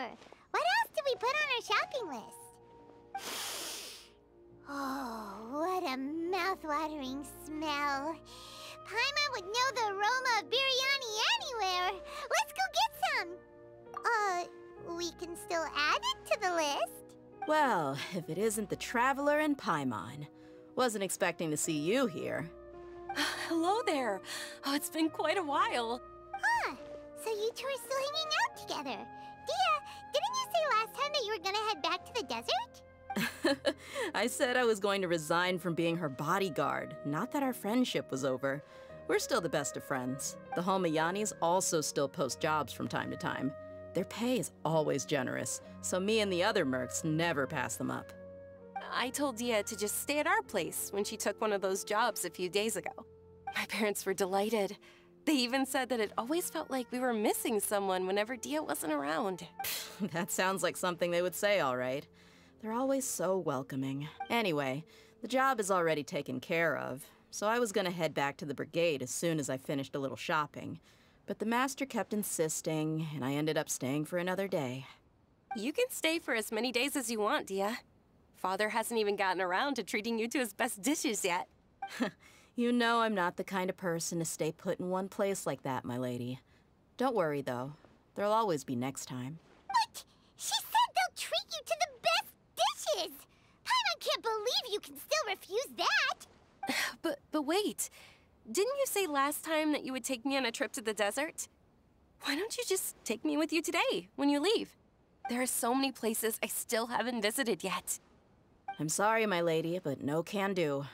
Sure. What else did we put on our shopping list? Oh, what a mouth-watering smell. Paimon would know the aroma of biryani anywhere. Let's go get some. Uh, we can still add it to the list. Well, if it isn't the Traveler and Paimon. Wasn't expecting to see you here. Hello there. Oh, it's been quite a while. Ah, so you two are still hanging out together you were gonna head back to the desert? I said I was going to resign from being her bodyguard, not that our friendship was over. We're still the best of friends. The Homayanis also still post jobs from time to time. Their pay is always generous, so me and the other mercs never pass them up. I told Dehya to just stay at our place when she took one of those jobs a few days ago. My parents were delighted. They even said that it always felt like we were missing someone whenever Dehya wasn't around. that sounds like something they would say, all right. They're always so welcoming. Anyway, the job is already taken care of, so I was gonna head back to the brigade as soon as I finished a little shopping. But the master kept insisting, and I ended up staying for another day. You can stay for as many days as you want, Dehya. Father hasn't even gotten around to treating you to his best dishes yet. you know I'm not the kind of person to stay put in one place like that, my lady. Don't worry, though. There'll always be next time. But she said they'll treat you to the best dishes! Paimon can't believe you can still refuse that! but, but wait. Didn't you say last time that you would take me on a trip to the desert? Why don't you just take me with you today, when you leave? There are so many places I still haven't visited yet. I'm sorry, my lady, but no can do.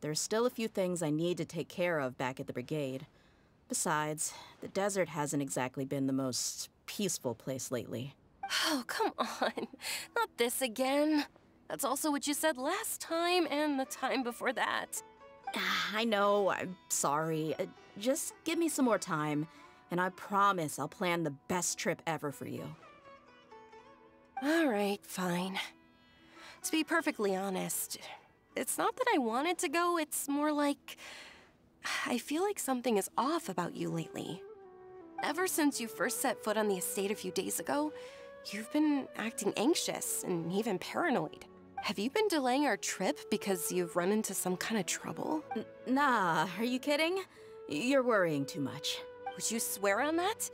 There's still a few things I need to take care of back at the brigade. Besides, the desert hasn't exactly been the most peaceful place lately. Oh, come on. Not this again. That's also what you said last time and the time before that. I know, I'm sorry. Uh, just give me some more time, and I promise I'll plan the best trip ever for you. All right, fine. To be perfectly honest, it's not that I wanted to go, it's more like... I feel like something is off about you lately. Ever since you first set foot on the estate a few days ago, you've been acting anxious and even paranoid. Have you been delaying our trip because you've run into some kind of trouble? N nah, are you kidding? You're worrying too much. Would you swear on that?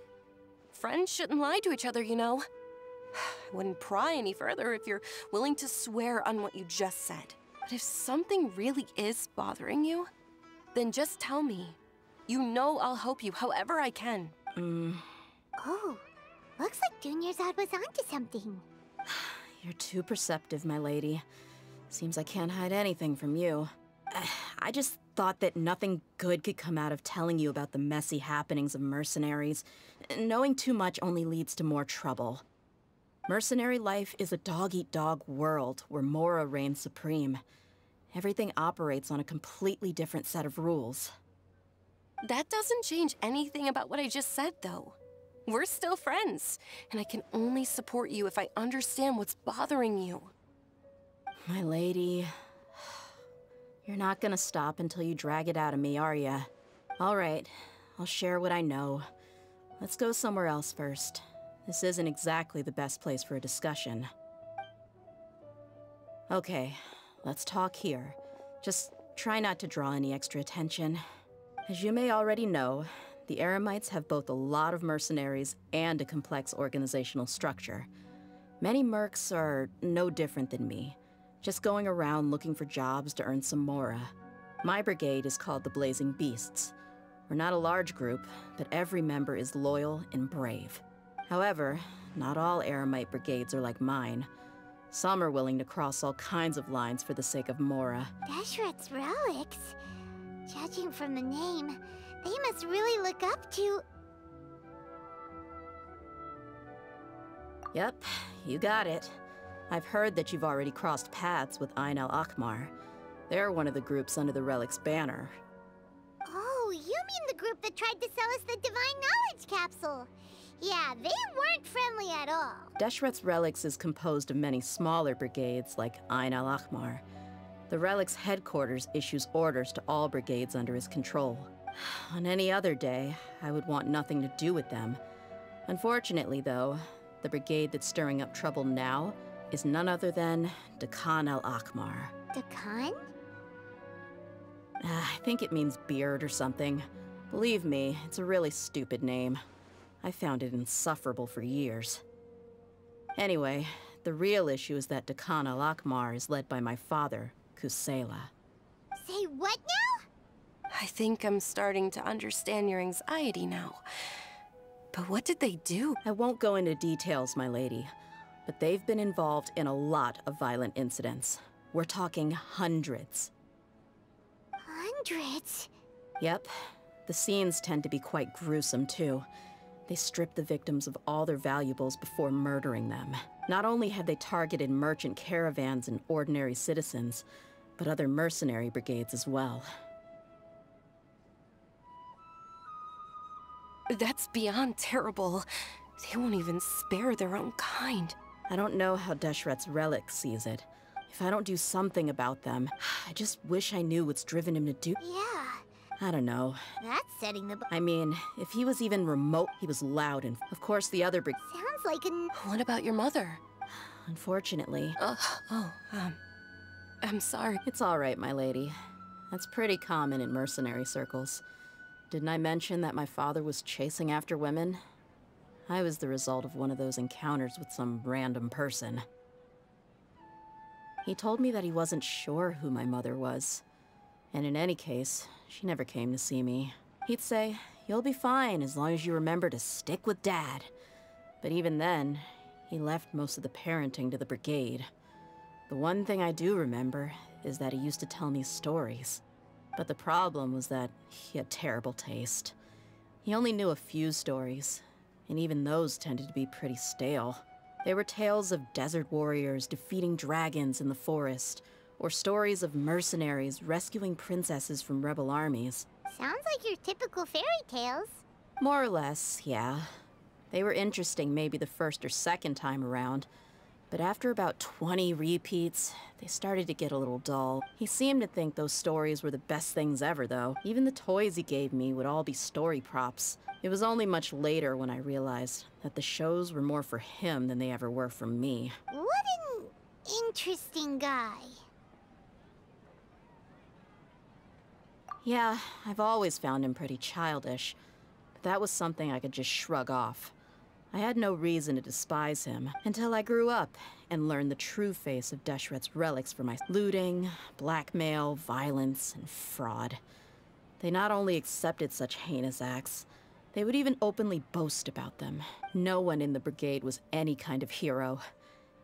Friends shouldn't lie to each other, you know. I wouldn't pry any further if you're willing to swear on what you just said. But if something really is bothering you, then just tell me. You know I'll help you however I can. Mm. Oh, looks like Dunyarzad was onto something. You're too perceptive, my lady. Seems I can't hide anything from you. I just thought that nothing good could come out of telling you about the messy happenings of mercenaries. Knowing too much only leads to more trouble. Mercenary life is a dog-eat-dog -dog world where Mora reigns supreme. Everything operates on a completely different set of rules. That doesn't change anything about what I just said, though. We're still friends, and I can only support you if I understand what's bothering you. My lady, you're not gonna stop until you drag it out of me, are ya? All right, I'll share what I know. Let's go somewhere else first. This isn't exactly the best place for a discussion. Okay, let's talk here. Just try not to draw any extra attention. As you may already know, the Eremites have both a lot of mercenaries and a complex organizational structure. Many mercs are no different than me, just going around looking for jobs to earn some mora. My brigade is called the Blazing Beasts. We're not a large group, but every member is loyal and brave. However, not all Eremite brigades are like mine. Some are willing to cross all kinds of lines for the sake of Mora. Deshret's relics? Judging from the name, they must really look up to... Yep, you got it. I've heard that you've already crossed paths with Ain al-Akmar. They're one of the groups under the Relic's banner. Oh, you mean the group that tried to sell us the Divine Knowledge Capsule? Yeah, they weren't friendly at all. Deshret's Relics is composed of many smaller brigades like Ain al-Akmar. The Relic's headquarters issues orders to all brigades under his control. On any other day, I would want nothing to do with them. Unfortunately, though, the brigade that's stirring up trouble now is none other than Dakan al-Akmar. Dakan? I think it means beard or something. Believe me, it's a really stupid name. I found it insufferable for years. Anyway, the real issue is that Dakana al-Ahmar is led by my father, Kusela. Say what now? I think I'm starting to understand your anxiety now. But what did they do? I won't go into details, my lady, but they've been involved in a lot of violent incidents. We're talking hundreds. Hundreds? Yep. The scenes tend to be quite gruesome, too. They strip the victims of all their valuables before murdering them. Not only had they targeted merchant caravans and ordinary citizens, but other mercenary brigades as well. That's beyond terrible. They won't even spare their own kind. I don't know how Deshret's relic sees it. If I don't do something about them, I just wish I knew what's driven him to do- Yeah, I don't know. that's setting the... b- I mean, if he was even remote, he was loud, and of course the other brig- Sounds like an... What about your mother? Unfortunately, Uh, oh, um, I'm sorry. it's all right, my lady. That's pretty common in mercenary circles. Didn't I mention that my father was chasing after women? I was the result of one of those encounters with some random person. He told me that he wasn't sure who my mother was. And in any case, she never came to see me. He'd say, You'll be fine as long as you remember to stick with Dad. But even then, he left most of the parenting to the brigade. The one thing I do remember is that he used to tell me stories. But the problem was that he had terrible taste. He only knew a few stories, and even those tended to be pretty stale. They were tales of desert warriors defeating dragons in the forest, or stories of mercenaries rescuing princesses from rebel armies. Sounds like your typical fairy tales. More or less, yeah. They were interesting maybe the first or second time around, but after about 20 repeats, they started to get a little dull. He seemed to think those stories were the best things ever, though. Even the toys he gave me would all be story props. It was only much later when I realized that the shows were more for him than they ever were for me. What an interesting guy. Yeah, I've always found him pretty childish, but that was something I could just shrug off. I had no reason to despise him until I grew up and learned the true face of Deshret's relics for my looting, blackmail, violence, and fraud. They not only accepted such heinous acts, they would even openly boast about them. No one in the brigade was any kind of hero.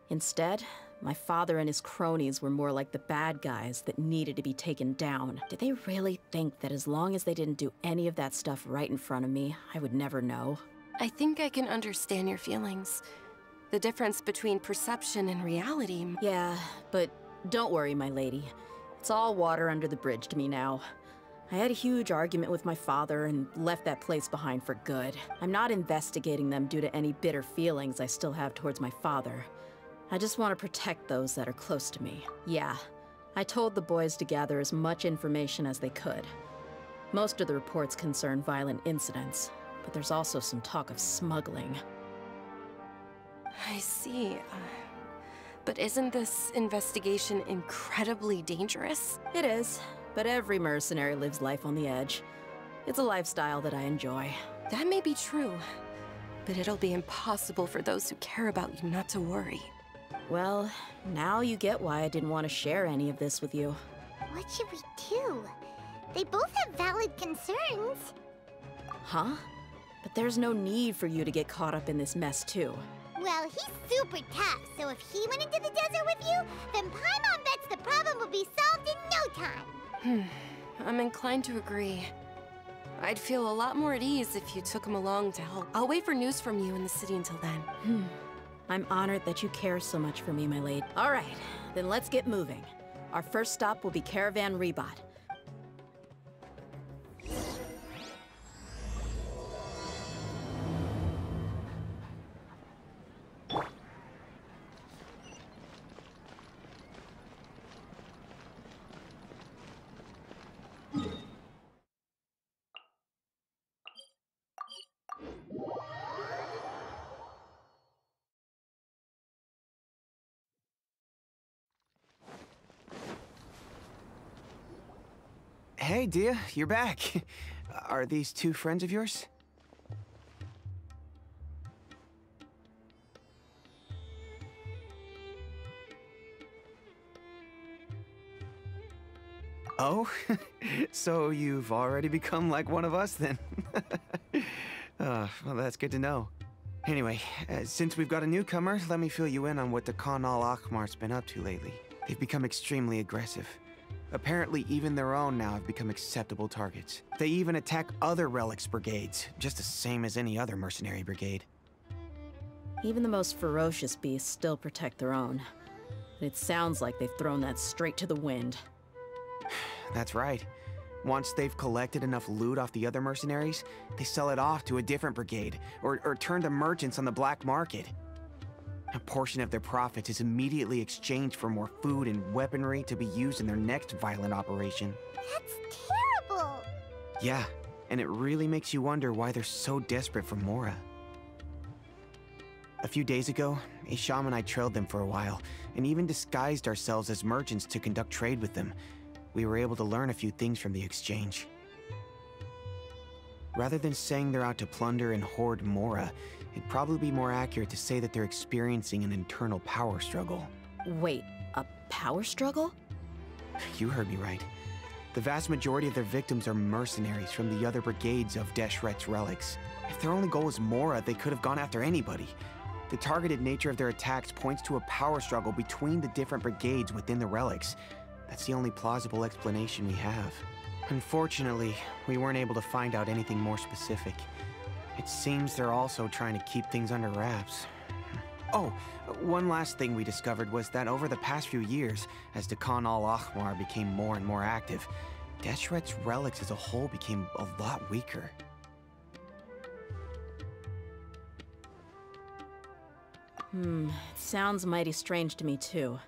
Instead, my father and his cronies were more like the bad guys that needed to be taken down. Did they really think that as long as they didn't do any of that stuff right in front of me, I would never know? I think I can understand your feelings. The difference between perception and reality. Yeah, but don't worry, my lady. It's all water under the bridge to me now. I had a huge argument with my father and left that place behind for good. I'm not investigating them due to any bitter feelings I still have towards my father. I just want to protect those that are close to me. Yeah, I told the boys to gather as much information as they could. Most of the reports concern violent incidents, but there's also some talk of smuggling. I see. Uh, but isn't this investigation incredibly dangerous? It is, but every mercenary lives life on the edge. It's a lifestyle that I enjoy. That may be true, but it'll be impossible for those who care about you not to worry. Well, now you get why I didn't want to share any of this with you. What should we do? They both have valid concerns. Huh? But there's no need for you to get caught up in this mess, too. Well, he's super tough, so if he went into the desert with you, then Paimon bets the problem will be solved in no time. Hmm. I'm inclined to agree. I'd feel a lot more at ease if you took him along to help. I'll wait for news from you in the city until then. Hmm. I'm honored that you care so much for me, my lady. All right, then let's get moving. Our first stop will be Caravan Ribat. Hey, Dehya, you're back. Are these two friends of yours? Oh, so you've already become like one of us then? uh, well, that's good to know. Anyway, uh, since we've got a newcomer, let me fill you in on what the Khan al Ahmar's been up to lately. They've become extremely aggressive. Apparently, even their own now have become acceptable targets. They even attack other relics brigades, just the same as any other mercenary brigade. Even the most ferocious beasts still protect their own. But It sounds like they've thrown that straight to the wind. That's right. Once they've collected enough loot off the other mercenaries, they sell it off to a different brigade, or, or turn to merchants on the black market. A portion of their profits is immediately exchanged for more food and weaponry to be used in their next violent operation. That's terrible. Yeah, and it really makes you wonder why they're so desperate for Mora. A few days ago, Hisham and I trailed them for a while, and even disguised ourselves as merchants to conduct trade with them. We were able to learn a few things from the exchange. Rather than saying they're out to plunder and hoard Mora, it'd probably be more accurate to say that they're experiencing an internal power struggle. Wait, a power struggle? You heard me right. The vast majority of their victims are mercenaries from the other brigades of Deshret's relics. If their only goal was Mora, they could have gone after anybody. The targeted nature of their attacks points to a power struggle between the different brigades within the relics. That's the only plausible explanation we have. Unfortunately, we weren't able to find out anything more specific. It seems they're also trying to keep things under wraps. Oh, one last thing we discovered was that over the past few years, as the Khan al Ahmar became more and more active, Deshret's relics as a whole became a lot weaker. Hmm, sounds mighty strange to me too.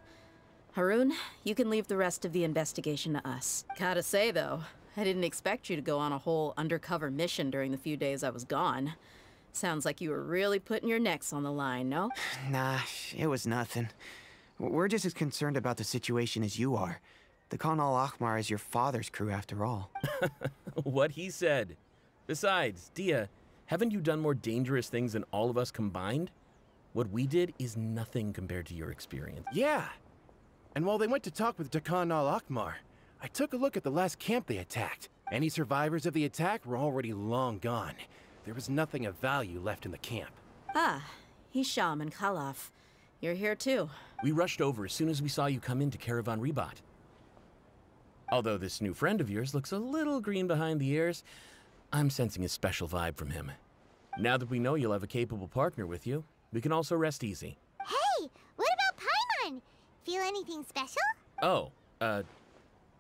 Harun, you can leave the rest of the investigation to us. Gotta say though, I didn't expect you to go on a whole undercover mission during the few days I was gone. Sounds like you were really putting your necks on the line, no? Nah, it was nothing. We're just as concerned about the situation as you are. The Khan al Ahmar is your father's crew after all. what he said. Besides, Dehya, haven't you done more dangerous things than all of us combined? What we did is nothing compared to your experience. Yeah. And while they went to talk with Dakan al Akmar, I took a look at the last camp they attacked. Any survivors of the attack were already long gone. There was nothing of value left in the camp. Ah, Hisham and Khalaf. You're here too. We rushed over as soon as we saw you come into Caravan Ribat. Although this new friend of yours looks a little green behind the ears, I'm sensing a special vibe from him. Now that we know you'll have a capable partner with you, we can also rest easy. Hey, what about Paimon? Feel anything special? Oh, uh,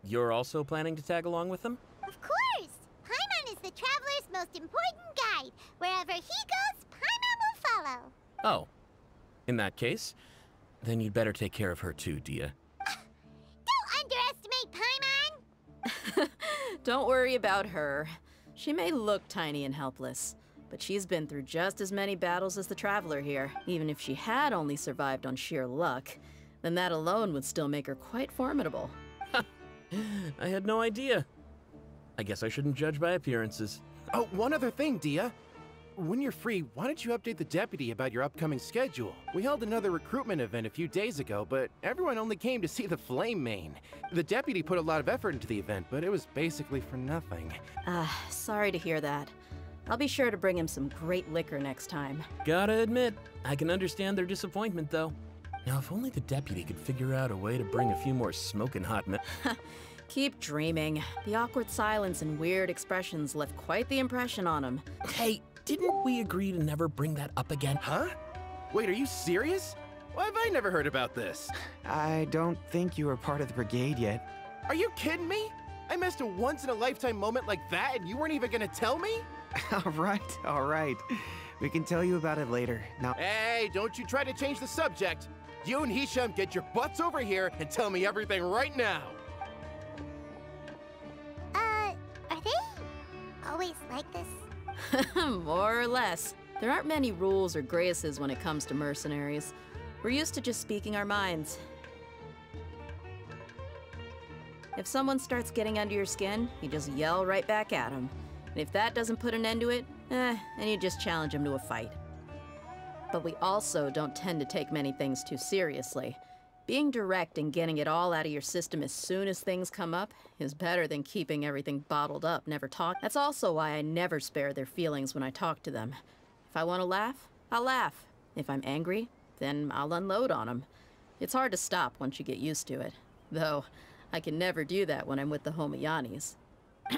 you're also planning to tag along with them? Of course! Paimon is the traveler's most important guide. Wherever he goes, Paimon will follow. Oh. In that case, then you'd better take care of her too, Dehya. Don't underestimate Paimon! Don't worry about her. She may look tiny and helpless, but she's been through just as many battles as the Traveler here. Even if she had only survived on sheer luck, then that alone would still make her quite formidable. I had no idea. I guess I shouldn't judge by appearances. Oh, one other thing, Dehya. When you're free, why don't you update the deputy about your upcoming schedule? We held another recruitment event a few days ago, but everyone only came to see the Flame Mane. The deputy put a lot of effort into the event, but it was basically for nothing. Ah, sorry to hear that. I'll be sure to bring him some great liquor next time. Gotta admit, I can understand their disappointment, though. Now, if only the deputy could figure out a way to bring a few more smoking hot men. Keep dreaming. The awkward silence and weird expressions left quite the impression on him. hey, didn't we agree to never bring that up again? Huh? Wait, are you serious? Why have I never heard about this? I don't think you were part of the brigade yet. Are you kidding me? I missed a once in a lifetime moment like that and you weren't even gonna tell me? all right, all right. We can tell you about it later. Now, Hey, don't you try to change the subject. You and Hisham get your butts over here and tell me everything right now. Uh, are they always like this? More or less. There aren't many rules or graces when it comes to mercenaries. We're used to just speaking our minds. If someone starts getting under your skin, you just yell right back at them. And if that doesn't put an end to it, eh, then you just challenge them to a fight. But we also don't tend to take many things too seriously. Being direct and getting it all out of your system as soon as things come up is better than keeping everything bottled up, never talk. That's also why I never spare their feelings when I talk to them. If I want to laugh, I'll laugh. If I'm angry, then I'll unload on them. It's hard to stop once you get used to it. Though, I can never do that when I'm with the Homayanis.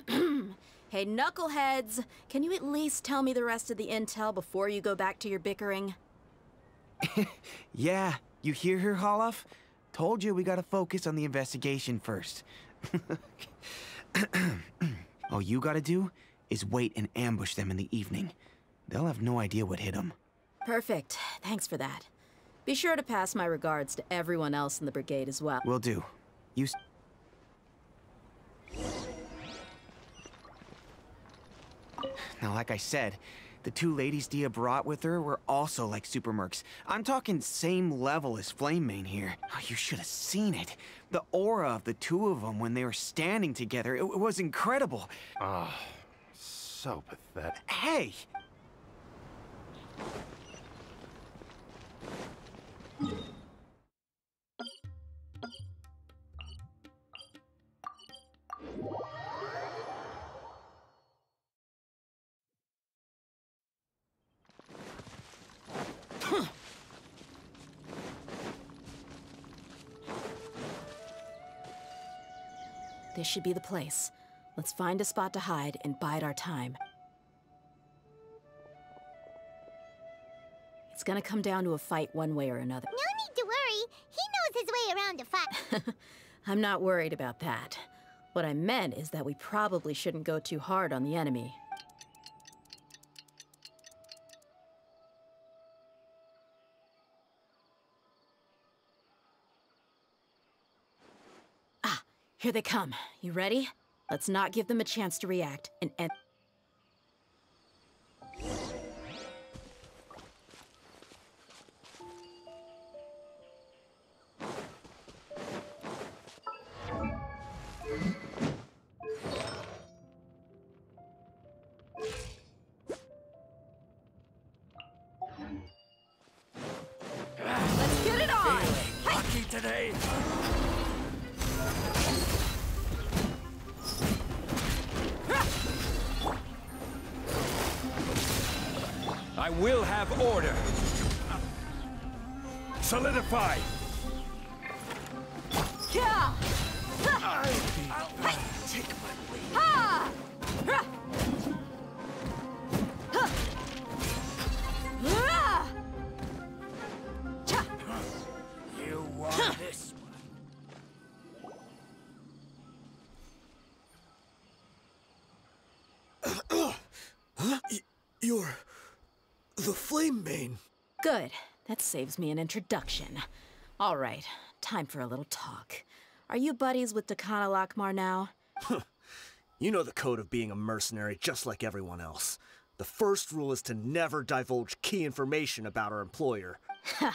hey, knuckleheads! Can you at least tell me the rest of the intel before you go back to your bickering? Yeah, you hear her, Khalaf? Told you we gotta focus on the investigation first. All you gotta do is wait and ambush them in the evening. They'll have no idea what hit them. Perfect. Thanks for that. Be sure to pass my regards to everyone else in the brigade as well. Will do. You. Now, like I said, the two ladies Dehya brought with her were also like super mercs. I'm talking same level as Flame Mane here. Oh, you should have seen it. The aura of the two of them when they were standing together, it, it was incredible. Oh, so pathetic. Hey! This should be the place. Let's find a spot to hide and bide our time. It's gonna come down to a fight one way or another. No need to worry. He knows his way around a fight. I'm not worried about that. What I meant is that we probably shouldn't go too hard on the enemy. Here they come. You ready? Let's not give them a chance to react and end. Let's get it on! Lucky today. I will have order. Solidify. Yeah! Take my! You want this one. You're the Flame Mane. Good. That saves me an introduction. All right, time for a little talk. Are you buddies with Dakana Lakmar now? You know the code of being a mercenary just like everyone else. The first rule is to never divulge key information about our employer.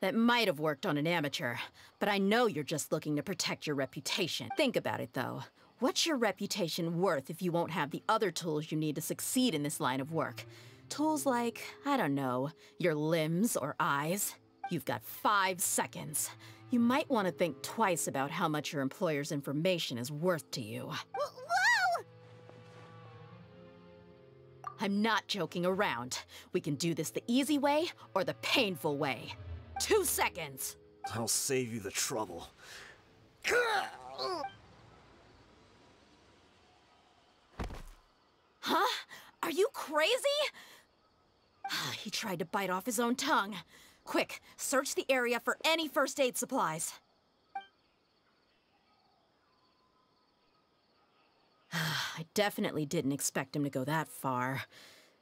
That might have worked on an amateur, but I know you're just looking to protect your reputation. Think about it, though. What's your reputation worth if you won't have the other tools you need to succeed in this line of work? Tools like, I don't know, your limbs or eyes? You've got five seconds. You might want to think twice about how much your employer's information is worth to you. Whoa! I'm not joking around. We can do this the easy way or the painful way. Two seconds! I'll save you the trouble. Huh? Are you crazy? he tried to bite off his own tongue. Quick, search the area for any first aid supplies. I definitely didn't expect him to go that far.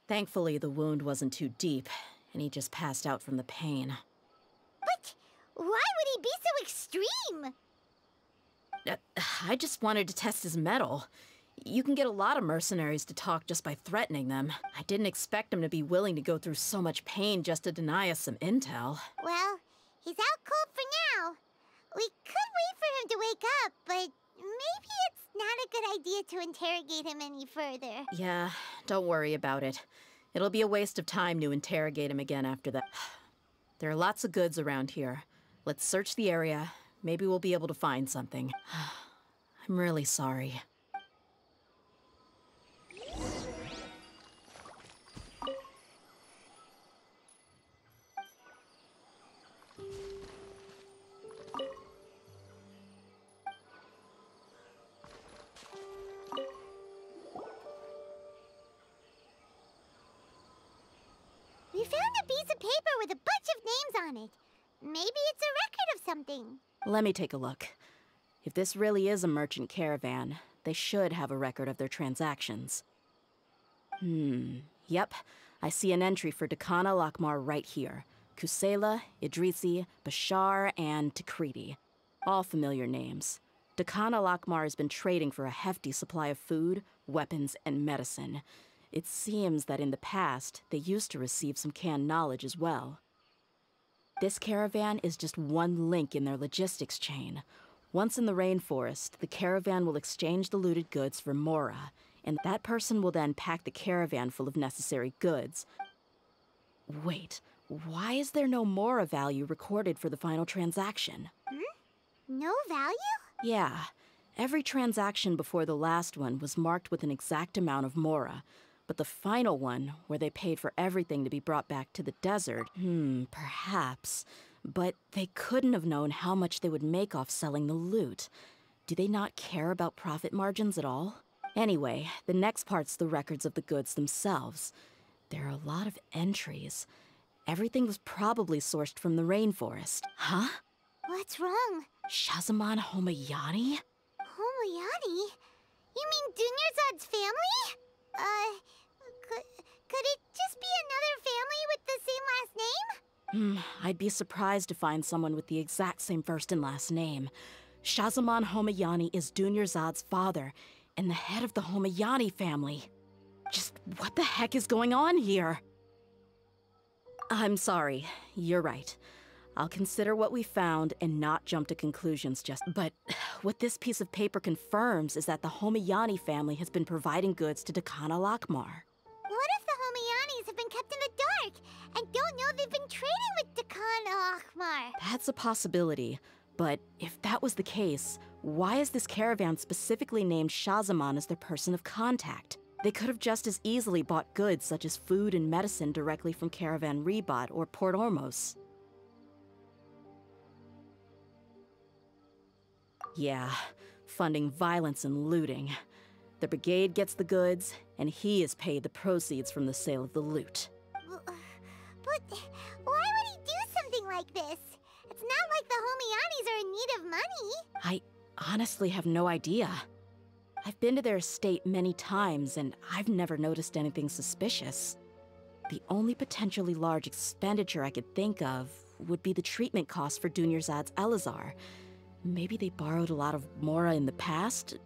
Thankfully, the wound wasn't too deep, and he just passed out from the pain. But why would he be so extreme? Uh, I just wanted to test his mettle. You can get a lot of mercenaries to talk just by threatening them. I didn't expect him to be willing to go through so much pain just to deny us some intel. Well, he's out cold for now. We could wait for him to wake up, but maybe it's not a good idea to interrogate him any further. Yeah, don't worry about it. It'll be a waste of time to interrogate him again after that. There are lots of goods around here. Let's search the area. Maybe we'll be able to find something. I'm really sorry. Paper with a bunch of names on it. Maybe it's a record of something. Let me take a look. If this really is a merchant caravan, they should have a record of their transactions. Hmm, yep. I see an entry for Dakana Lakmar right here. Kusela, Idrisi, Bashar, and Takriti. All familiar names. Dakana Lakmar has been trading for a hefty supply of food, weapons, and medicine. It seems that in the past, they used to receive some canned knowledge as well. This caravan is just one link in their logistics chain. Once in the rainforest, the caravan will exchange the looted goods for Mora, and that person will then pack the caravan full of necessary goods. Wait, why is there no Mora value recorded for the final transaction? Hmm? No value? Yeah, every transaction before the last one was marked with an exact amount of Mora. But the final one, where they paid for everything to be brought back to the desert, hmm, perhaps. But they couldn't have known how much they would make off selling the loot. Do they not care about profit margins at all? Anyway, the next part's the records of the goods themselves. There are a lot of entries. Everything was probably sourced from the rainforest. Huh? What's wrong? Shazamon Homayani? Homoyani? You mean Dunyarzad's family? Uh, could, could it just be another family with the same last name? Hmm, I'd be surprised to find someone with the exact same first and last name. Shazamon Homayani is Dunyarzad's father, and the head of the Homayani family. Just what the heck is going on here? I'm sorry, you're right. I'll consider what we found and not jump to conclusions just. But what this piece of paper confirms is that the Homayani family has been providing goods to Dakana Lakmar. Trading with Dakan Akhmar? That's a possibility. But if that was the case, why is this caravan specifically named Shazaman as their person of contact? They could have just as easily bought goods such as food and medicine directly from Caravan Ribat or Port Ormos. Yeah, funding violence and looting. The brigade gets the goods, and he is paid the proceeds from the sale of the loot. Why would he do something like this? It's not like the Homayanis are in need of money. I honestly have no idea. I've been to their estate many times, and I've never noticed anything suspicious. The only potentially large expenditure I could think of would be the treatment cost for Dunyarzad's Eleazar. Maybe they borrowed a lot of Mora in the past?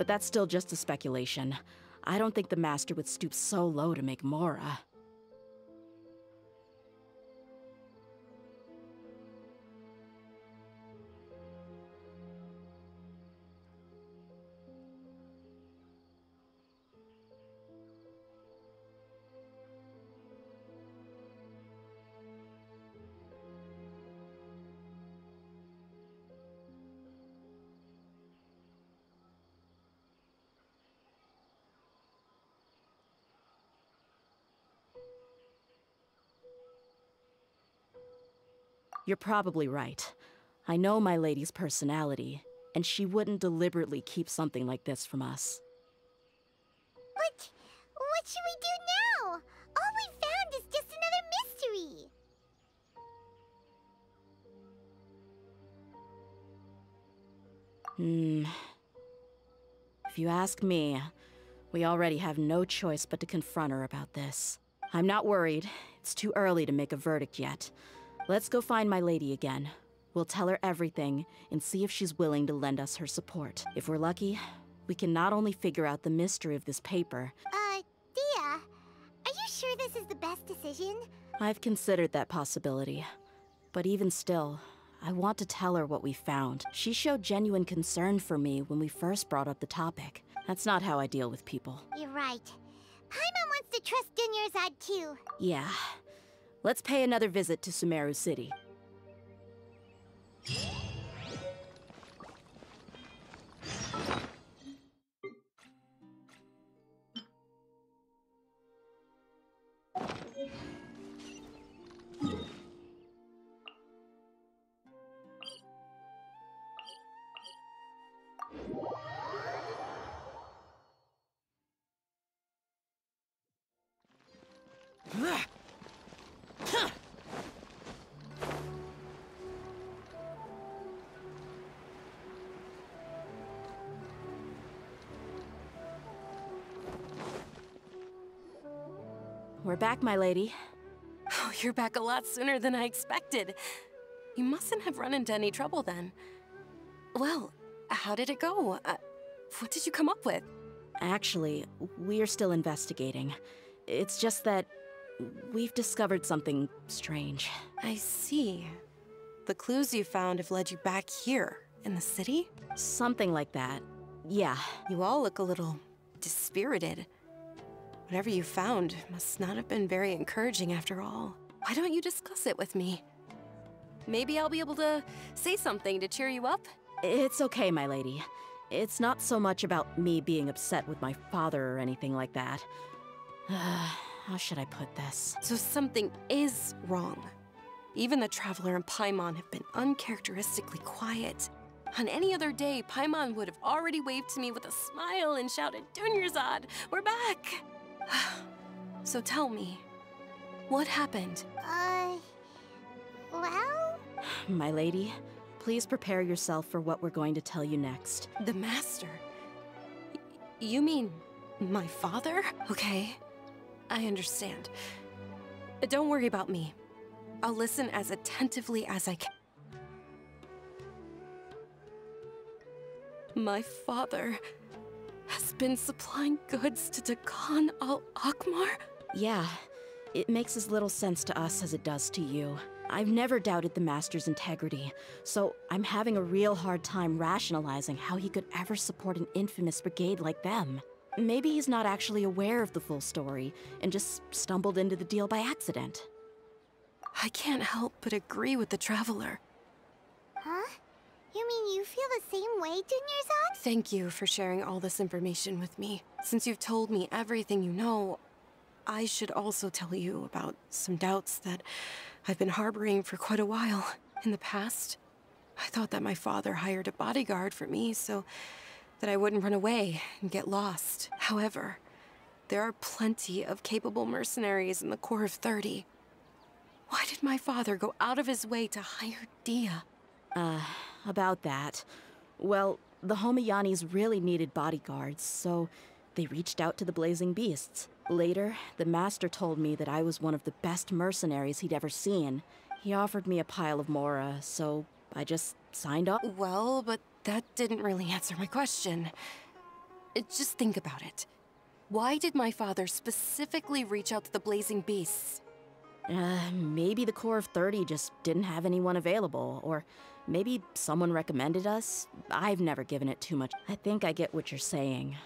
But that's still just a speculation. I don't think the Master would stoop so low to make Mora. You're probably right. I know my lady's personality, and she wouldn't deliberately keep something like this from us. But what should we do now? All we found is just another mystery. Hmm. If you ask me, we already have no choice but to confront her about this. I'm not worried. It's too early to make a verdict yet. Let's go find my lady again. We'll tell her everything and see if she's willing to lend us her support. If we're lucky, we can not only figure out the mystery of this paper, Uh, Dehya, are you sure this is the best decision. I've considered that possibility. But even still, I want to tell her what we found. She showed genuine concern for me when we first brought up the topic. That's not how I deal with people. You're right. Paimon wants to trust Dunyarzad too. Yeah. Let's pay another visit to Sumeru City. Back, my lady. Oh, you're back a lot sooner than I expected. You mustn't have run into any trouble then. Well, how did it go? Uh, what did you come up with? Actually, we're still investigating. It's just that we've discovered something strange. I see. The clues you found have led you back here, in the city? Something like that. Yeah. You all look a little dispirited. Whatever you found must not have been very encouraging after all. Why don't you discuss it with me? Maybe I'll be able to say something to cheer you up? It's okay, my lady. It's not so much about me being upset with my father or anything like that. How should I put this? So something is wrong. Even the Traveler and Paimon have been uncharacteristically quiet. On any other day, Paimon would have already waved to me with a smile and shouted, Dunyarzad, we're back! so tell me, what happened? Uh. Well? My lady, please prepare yourself for what we're going to tell you next. The Master? Y- you mean my father? Okay, I understand. But don't worry about me. I'll listen as attentively as I can. My father has been supplying goods to Dakan al Akmar? Yeah, it makes as little sense to us as it does to you. I've never doubted the Master's integrity, so I'm having a real hard time rationalizing how he could ever support an infamous brigade like them. Maybe he's not actually aware of the full story and just stumbled into the deal by accident. I can't help but agree with the Traveler. Huh? You mean you feel the same way, Dunyarzad? Thank you for sharing all this information with me. Since you've told me everything you know, I should also tell you about some doubts that I've been harboring for quite a while. In the past, I thought that my father hired a bodyguard for me so that I wouldn't run away and get lost. However, there are plenty of capable mercenaries in the Corps of 30. Why did my father go out of his way to hire Dehya? Uh, about that. Well, the Homayanis really needed bodyguards, so they reached out to the Blazing Beasts. Later, the Master told me that I was one of the best mercenaries he'd ever seen. He offered me a pile of Mora, so I just signed up. Well, but that didn't really answer my question. Just think about it. Why did my father specifically reach out to the Blazing Beasts? Uh, maybe the Corps of 30 just didn't have anyone available, or maybe someone recommended us. I've never given it too much. I think I get what you're saying.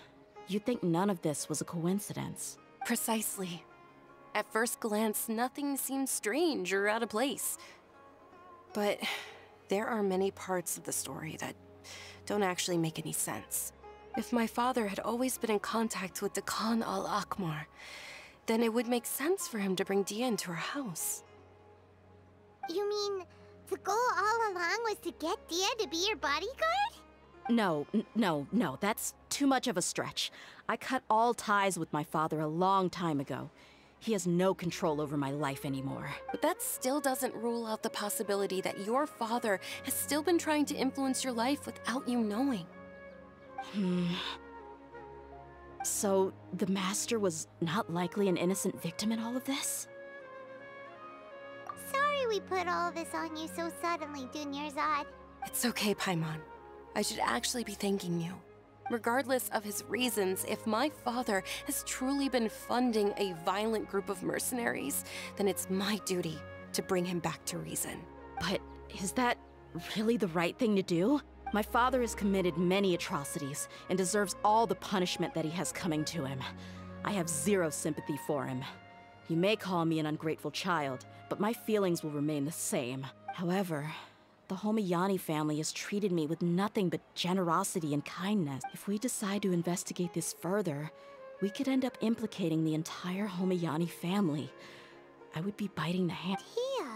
You'd think none of this was a coincidence. Precisely. At first glance, nothing seems strange or out of place. But there are many parts of the story that don't actually make any sense. If my father had always been in contact with the Khan al Akmar, then it would make sense for him to bring Dehya into our house. You mean the goal all along was to get Dehya to be your bodyguard? No, no, no, that's too much of a stretch. I cut all ties with my father a long time ago. He has no control over my life anymore. But that still doesn't rule out the possibility that your father has still been trying to influence your life without you knowing. Hmm. So, the Master was not likely an innocent victim in all of this? Sorry we put all this on you so suddenly, Dunyarzad. It's okay, Paimon. I should actually be thanking you. Regardless of his reasons, if my father has truly been funding a violent group of mercenaries, then it's my duty to bring him back to reason. But is that really the right thing to do? My father has committed many atrocities and deserves all the punishment that he has coming to him. I have zero sympathy for him. You may call me an ungrateful child, but my feelings will remain the same. However, the Homayani family has treated me with nothing but generosity and kindness. If we decide to investigate this further, we could end up implicating the entire Homayani family. I would be biting the hand. Dehya.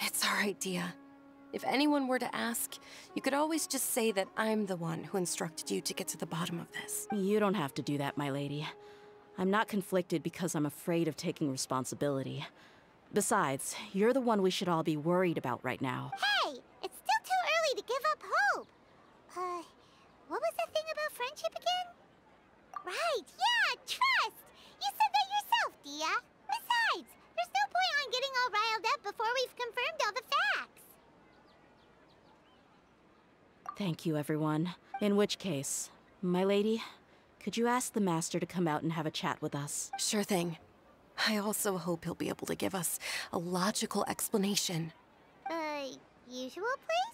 It's all right, Dehya. If anyone were to ask, you could always just say that I'm the one who instructed you to get to the bottom of this. You don't have to do that, my lady. I'm not conflicted because I'm afraid of taking responsibility. Besides, you're the one we should all be worried about right now. Hey, it's still too early to give up hope. Uh, what was that thing about friendship again? Right, yeah, trust. You said that yourself, Dehya. Besides, there's no point on getting all riled up before we've confirmed all the facts. Thank you, everyone. In which case, my lady, could you ask the Master to come out and have a chat with us? Sure thing. I also hope he'll be able to give us a logical explanation. Uh, usual place?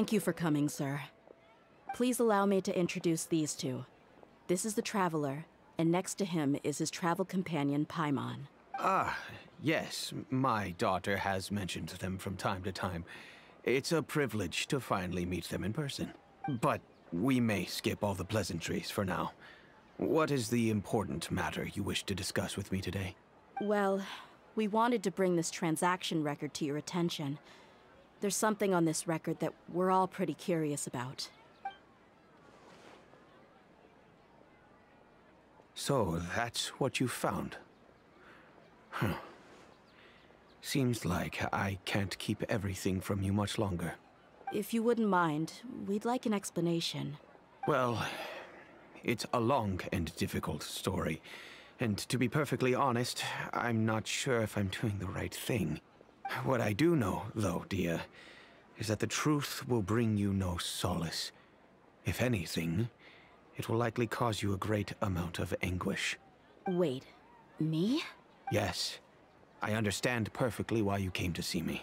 Thank you for coming, sir. Please allow me to introduce these two. This is the Traveler, and next to him is his travel companion, Paimon. Ah, yes, my daughter has mentioned them from time to time. It's a privilege to finally meet them in person. But we may skip all the pleasantries for now. What is the important matter you wish to discuss with me today? Well, we wanted to bring this transaction record to your attention. There's something on this record that we're all pretty curious about. So, that's what you found? Huh. Seems like I can't keep everything from you much longer. If you wouldn't mind, we'd like an explanation. Well, it's a long and difficult story. And to be perfectly honest, I'm not sure if I'm doing the right thing. What I do know, though, dear, is that the truth will bring you no solace. If anything, it will likely cause you a great amount of anguish. Wait, me? Yes, I understand perfectly why you came to see me.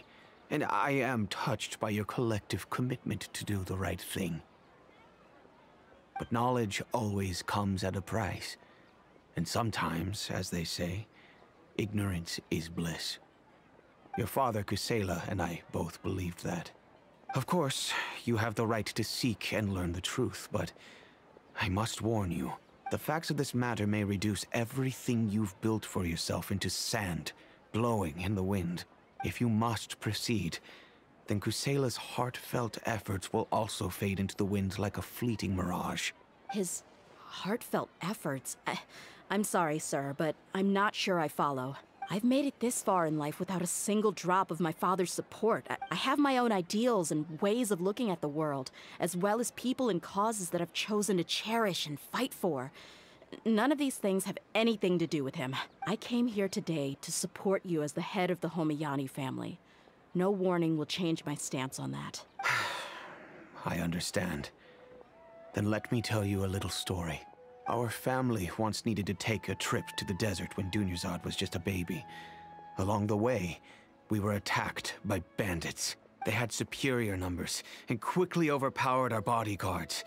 And I am touched by your collective commitment to do the right thing. But knowledge always comes at a price. And sometimes, as they say, ignorance is bliss. Your father, Kusela, and I both believed that. Of course, you have the right to seek and learn the truth, but I must warn you. The facts of this matter may reduce everything you've built for yourself into sand, blowing in the wind. If you must proceed, then Kusela's heartfelt efforts will also fade into the wind like a fleeting mirage. His heartfelt efforts. I, I'm sorry, sir, but I'm not sure I follow. I've made it this far in life without a single drop of my father's support. I, I have my own ideals and ways of looking at the world, as well as people and causes that I've chosen to cherish and fight for. None of these things have anything to do with him. I came here today to support you as the head of the Homayani family. No warning will change my stance on that. I understand. Then let me tell you a little story. Our family once needed to take a trip to the desert when Dunyarzad was just a baby. Along the way, we were attacked by bandits. They had superior numbers and quickly overpowered our bodyguards.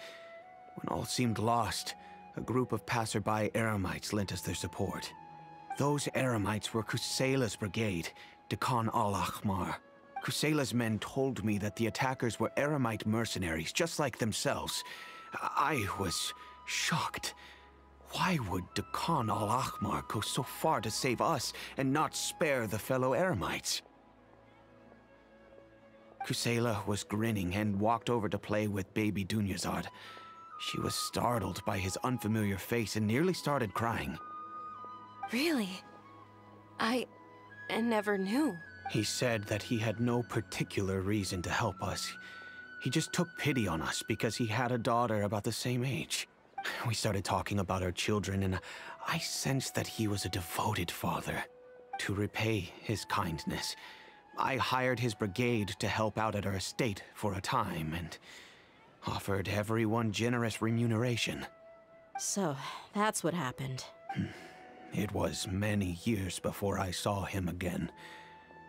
When all seemed lost, a group of passerby Eremites lent us their support. Those Eremites were Kusela's brigade, Dekhan al-Ahmar. Kusela's men told me that the attackers were Eremite mercenaries, just like themselves. I was shocked. Why would Dekhan al-Ahmar go so far to save us and not spare the fellow Eremites? Kusela was grinning and walked over to play with baby Dunyarzad. She was startled by his unfamiliar face and nearly started crying. Really? I... I never knew. He said that he had no particular reason to help us. He just took pity on us because he had a daughter about the same age. We started talking about our children, and I sensed that he was a devoted father. To repay his kindness, I hired his brigade to help out at our estate for a time and offered everyone generous remuneration. So, that's what happened. Hmm. It was many years before I saw him again.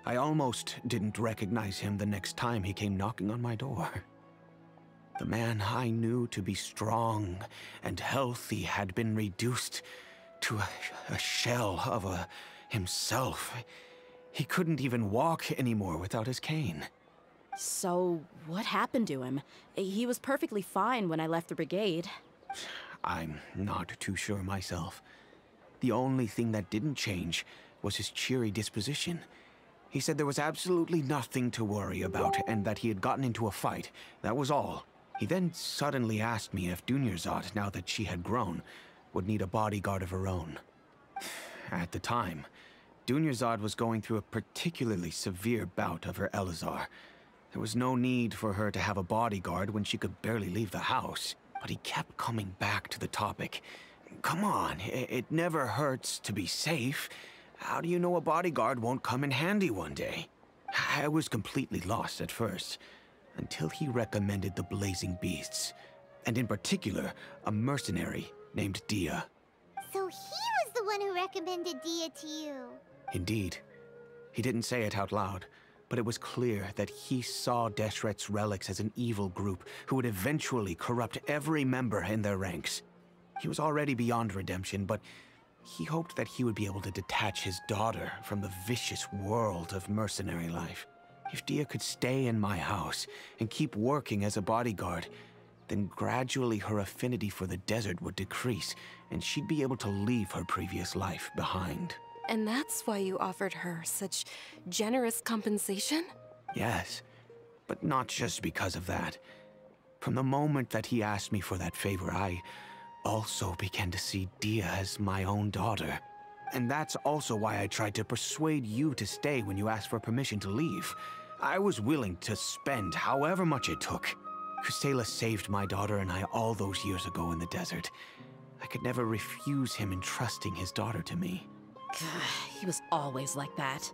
I almost didn't recognize him the next time he came knocking on my door. The man I knew to be strong and healthy had been reduced to a, a shell of a himself. He couldn't even walk anymore without his cane. So, what happened to him? He was perfectly fine when I left the brigade. I'm not too sure myself. The only thing that didn't change was his cheery disposition. He said there was absolutely nothing to worry about and that he had gotten into a fight. That was all. He then suddenly asked me if Dunyarzad, now that she had grown, would need a bodyguard of her own. At the time, Dunyarzad was going through a particularly severe bout of her Eleazar. There was no need for her to have a bodyguard when she could barely leave the house. But he kept coming back to the topic. Come on, it, it never hurts to be safe. How do you know a bodyguard won't come in handy one day? I was completely lost at first, until he recommended the Blazing Beasts, and in particular, a mercenary named Dehya. So he was the one who recommended Dehya to you. Indeed. He didn't say it out loud, but it was clear that he saw Deshret's relics as an evil group who would eventually corrupt every member in their ranks. He was already beyond redemption, but he hoped that he would be able to detach his daughter from the vicious world of mercenary life. If Dehya could stay in my house and keep working as a bodyguard, then gradually her affinity for the desert would decrease, and she'd be able to leave her previous life behind. And that's why you offered her such generous compensation? Yes, but not just because of that. From the moment that he asked me for that favor, I also began to see Dehya as my own daughter. And that's also why I tried to persuade you to stay when you asked for permission to leave. I was willing to spend however much it took. Kusela saved my daughter and I all those years ago in the desert. I could never refuse him entrusting his daughter to me. he was always like that,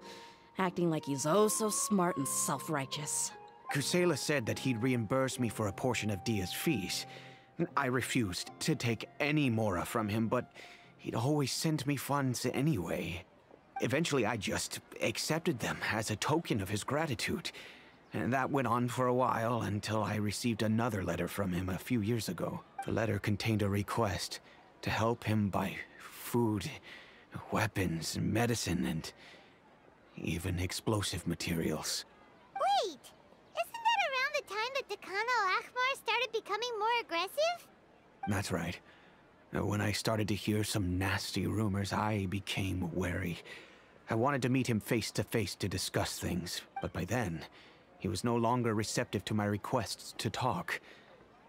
acting like he's oh so smart and self righteous. Kusela said that he'd reimburse me for a portion of Dehya's fees. I refused to take any Mora from him, but he'd always sent me funds anyway. Eventually, I just accepted them as a token of his gratitude. And that went on for a while until I received another letter from him a few years ago. The letter contained a request to help him buy food, weapons, medicine, and even explosive materials. Wait! Isn't that around the time that Dakan al Akbar started becoming more aggressive? That's right. When I started to hear some nasty rumors, I became wary. I wanted to meet him face to face to discuss things, but by then, he was no longer receptive to my requests to talk.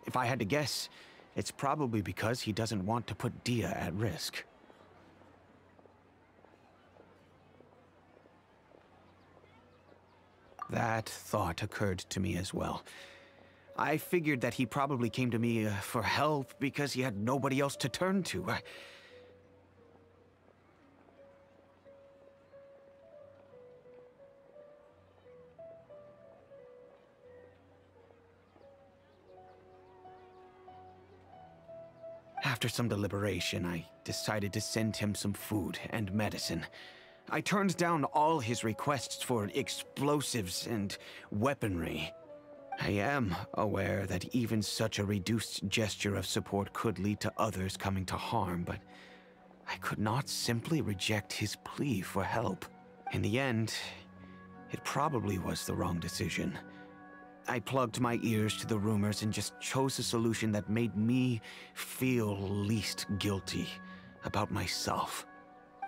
If I had to guess, it's probably because he doesn't want to put Dehya at risk. That thought occurred to me as well. I figured that he probably came to me uh, for help because he had nobody else to turn to. I... After some deliberation, I decided to send him some food and medicine. I turned down all his requests for explosives and weaponry. I am aware that even such a reduced gesture of support could lead to others coming to harm, but I could not simply reject his plea for help. In the end, it probably was the wrong decision. I plugged my ears to the rumors and just chose a solution that made me feel least guilty about myself.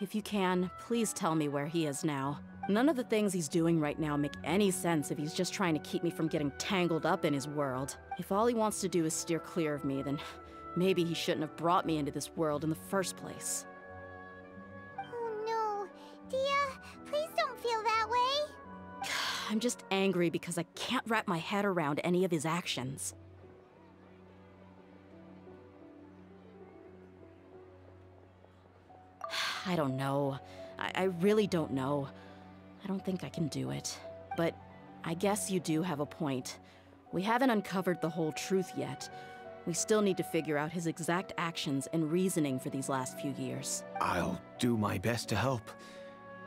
If you can, please tell me where he is now. None of the things he's doing right now make any sense if he's just trying to keep me from getting tangled up in his world. If all he wants to do is steer clear of me, then Maybe he shouldn't have brought me into this world in the first place. Oh no. Dehya, I'm just angry because I can't wrap my head around any of his actions. I don't know. I, I really don't know. I don't think I can do it. But I guess you do have a point. We haven't uncovered the whole truth yet. We still need to figure out his exact actions and reasoning for these last few years. I'll do my best to help.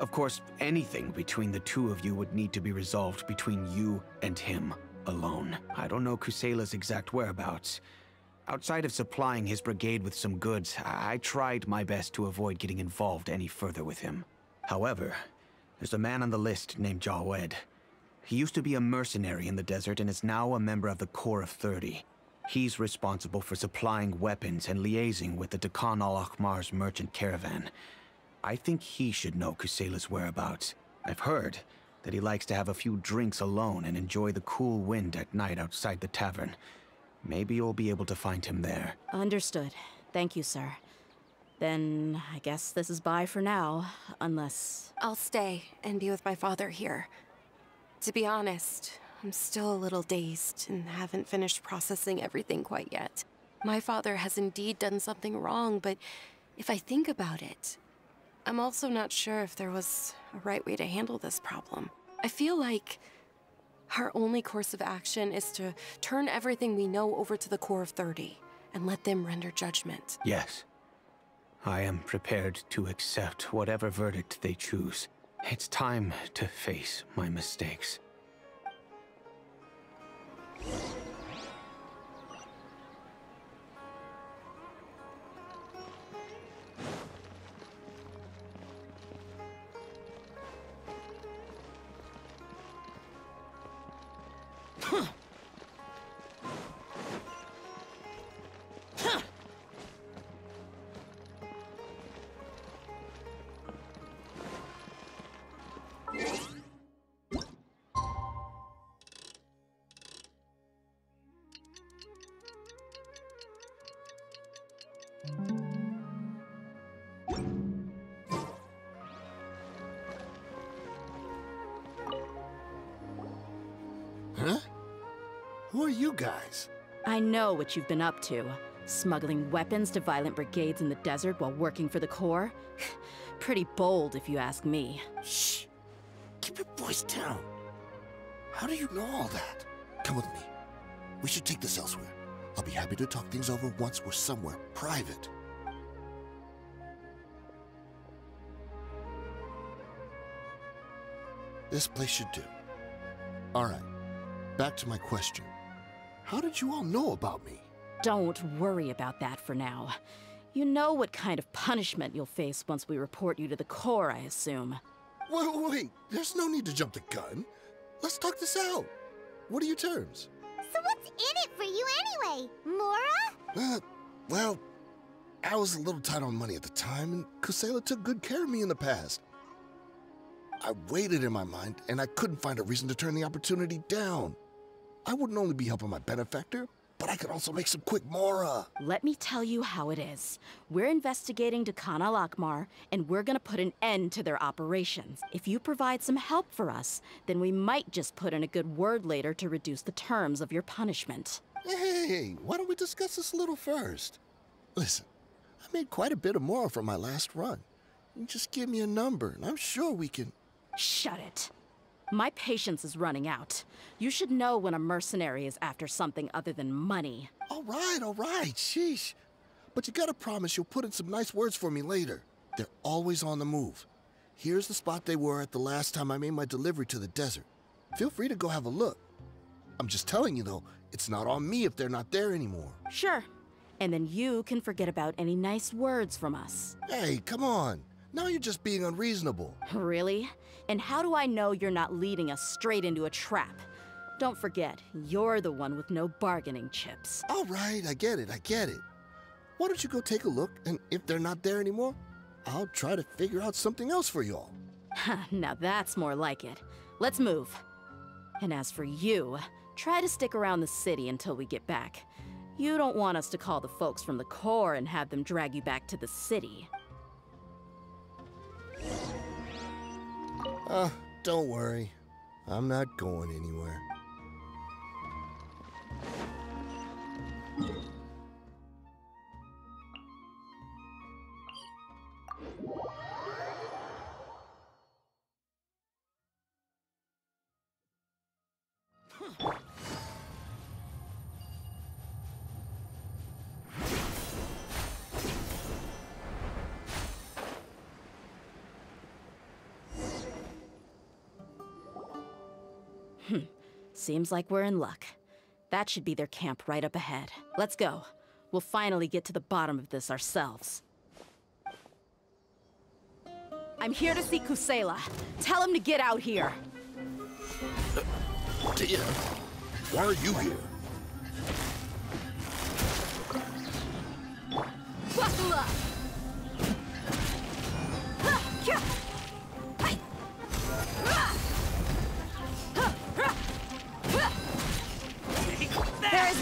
Of course, anything between the two of you would need to be resolved between you and him alone. I don't know Kusela's exact whereabouts. Outside of supplying his brigade with some goods, I, I tried my best to avoid getting involved any further with him. However, there's a man on the list named Jawed. He used to be a mercenary in the desert and is now a member of the Corps of 30. He's responsible for supplying weapons and liaising with the Dakan al Akmar's merchant caravan. I think he should know Kusela's whereabouts. I've heard that he likes to have a few drinks alone and enjoy the cool wind at night outside the tavern. Maybe you'll be able to find him there. Understood. Thank you, sir. Then I guess this is bye for now, unless. I'll stay and be with my father here. To be honest, I'm still a little dazed and haven't finished processing everything quite yet. My father has indeed done something wrong, but if I think about it, I'm also not sure if there was a right way to handle this problem. I feel like our only course of action is to turn everything we know over to the Corps of 30 and let them render judgment. Yes. I am prepared to accept whatever verdict they choose. It's time to face my mistakes. I know what you've been up to. Smuggling weapons to violent brigades in the desert while working for the Corps? Pretty bold, if you ask me. Shh. Keep your voice down. How do you know all that? Come with me. We should take this elsewhere. I'll be happy to talk things over once we're somewhere private. This place should do. All right. Back to my question. How did you all know about me? Don't worry about that for now. You know what kind of punishment you'll face once we report you to the Corps, I assume. Wait, wait, wait. There's no need to jump the gun. Let's talk this out. What are your terms? So what's in it for you anyway, Mora? Uh, well, I was a little tight on money at the time, and Kusela took good care of me in the past. I waited in my mind, and I couldn't find a reason to turn the opportunity down. I wouldn't only be helping my benefactor, but I could also make some quick mora. Let me tell you how it is. We're investigating Dakana al Akmar, and we're gonna put an end to their operations. If you provide some help for us, then we might just put in a good word later to reduce the terms of your punishment. Hey, why don't we discuss this a little first? Listen, I made quite a bit of mora from my last run. You just give me a number, and I'm sure we can. Shut it. My patience is running out. You should know when a mercenary is after something other than money. All right, all right, sheesh. But you gotta promise you'll put in some nice words for me later. They're always on the move. Here's the spot they were at the last time I made my delivery to the desert. Feel free to go have a look. I'm just telling you though, it's not on me if they're not there anymore. Sure. And then you can forget about any nice words from us. Hey, come on. Now you're just being unreasonable. Really? And how do I know you're not leading us straight into a trap? Don't forget, you're the one with no bargaining chips. All right, I get it, I get it. Why don't you go take a look, and if they're not there anymore, I'll try to figure out something else for y'all. now that's more like it. Let's move. And as for you, try to stick around the city until we get back. You don't want us to call the folks from the Corps and have them drag you back to the city. Uh, don't worry. I'm not going anywhere. Seems like we're in luck. That should be their camp right up ahead. Let's go. We'll finally get to the bottom of this ourselves. I'm here to see Kusela. Tell him to get out here. Uh, Dehya, why are you here?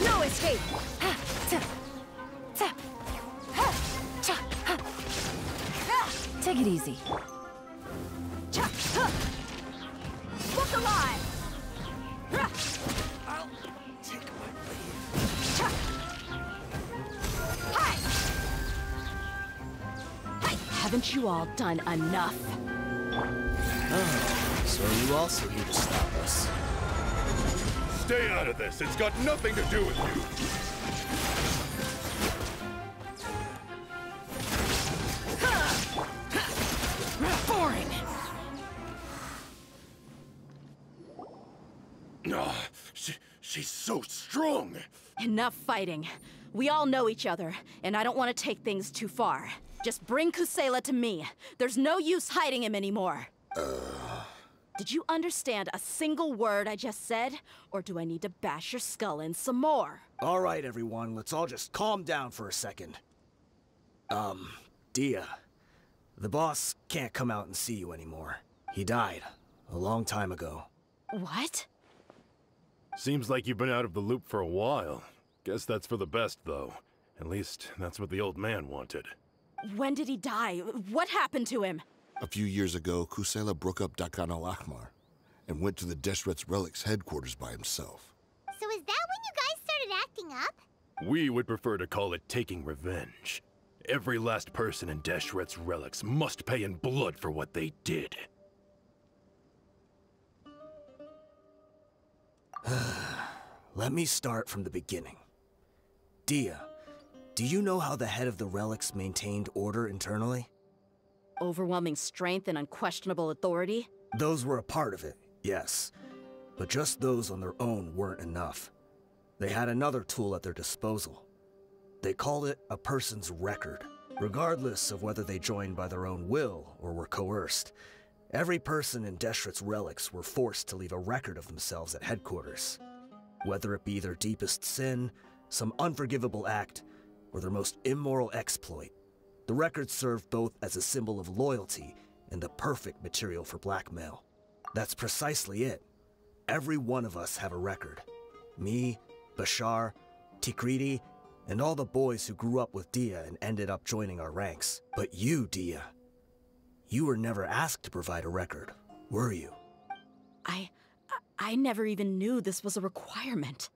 No escape! Take it easy. Look alive! I'll take my leave. Haven't you all done enough? Ah, so you also here to stop us? Stay out of this. It's got nothing to do with you. Boring. Ah, she, she's so strong. Enough fighting. We all know each other, and I don't want to take things too far. Just bring Kusela to me. There's no use hiding him anymore. Did you understand a single word I just said? Or do I need to bash your skull in some more? All right, everyone, let's all just calm down for a second. Um, Dehya, the boss can't come out and see you anymore. He died a long time ago. What? Seems like you've been out of the loop for a while. Guess that's for the best, though. At least, that's what the old man wanted. When did he die? What happened to him? A few years ago, Kusela broke up Dakan al Ahmar and went to the Deshret's Relics headquarters by himself. So is that when you guys started acting up? We would prefer to call it taking revenge. Every last person in Deshret's relics must pay in blood for what they did. Let me start from the beginning. Dehya, do you know how the head of the relics maintained order internally? Overwhelming strength and unquestionable authority? Those were a part of it, yes. But just those on their own weren't enough. They had another tool at their disposal. They called it a person's record. Regardless of whether they joined by their own will or were coerced, every person in Deshret's relics were forced to leave a record of themselves at headquarters. Whether it be their deepest sin, some unforgivable act, or their most immoral exploit, the record served both as a symbol of loyalty and the perfect material for blackmail. That's precisely it. Every one of us have a record. Me, Bashar, Tikriti, and all the boys who grew up with Dehya and ended up joining our ranks. But you, Dehya, you were never asked to provide a record, were you? I. I never even knew this was a requirement.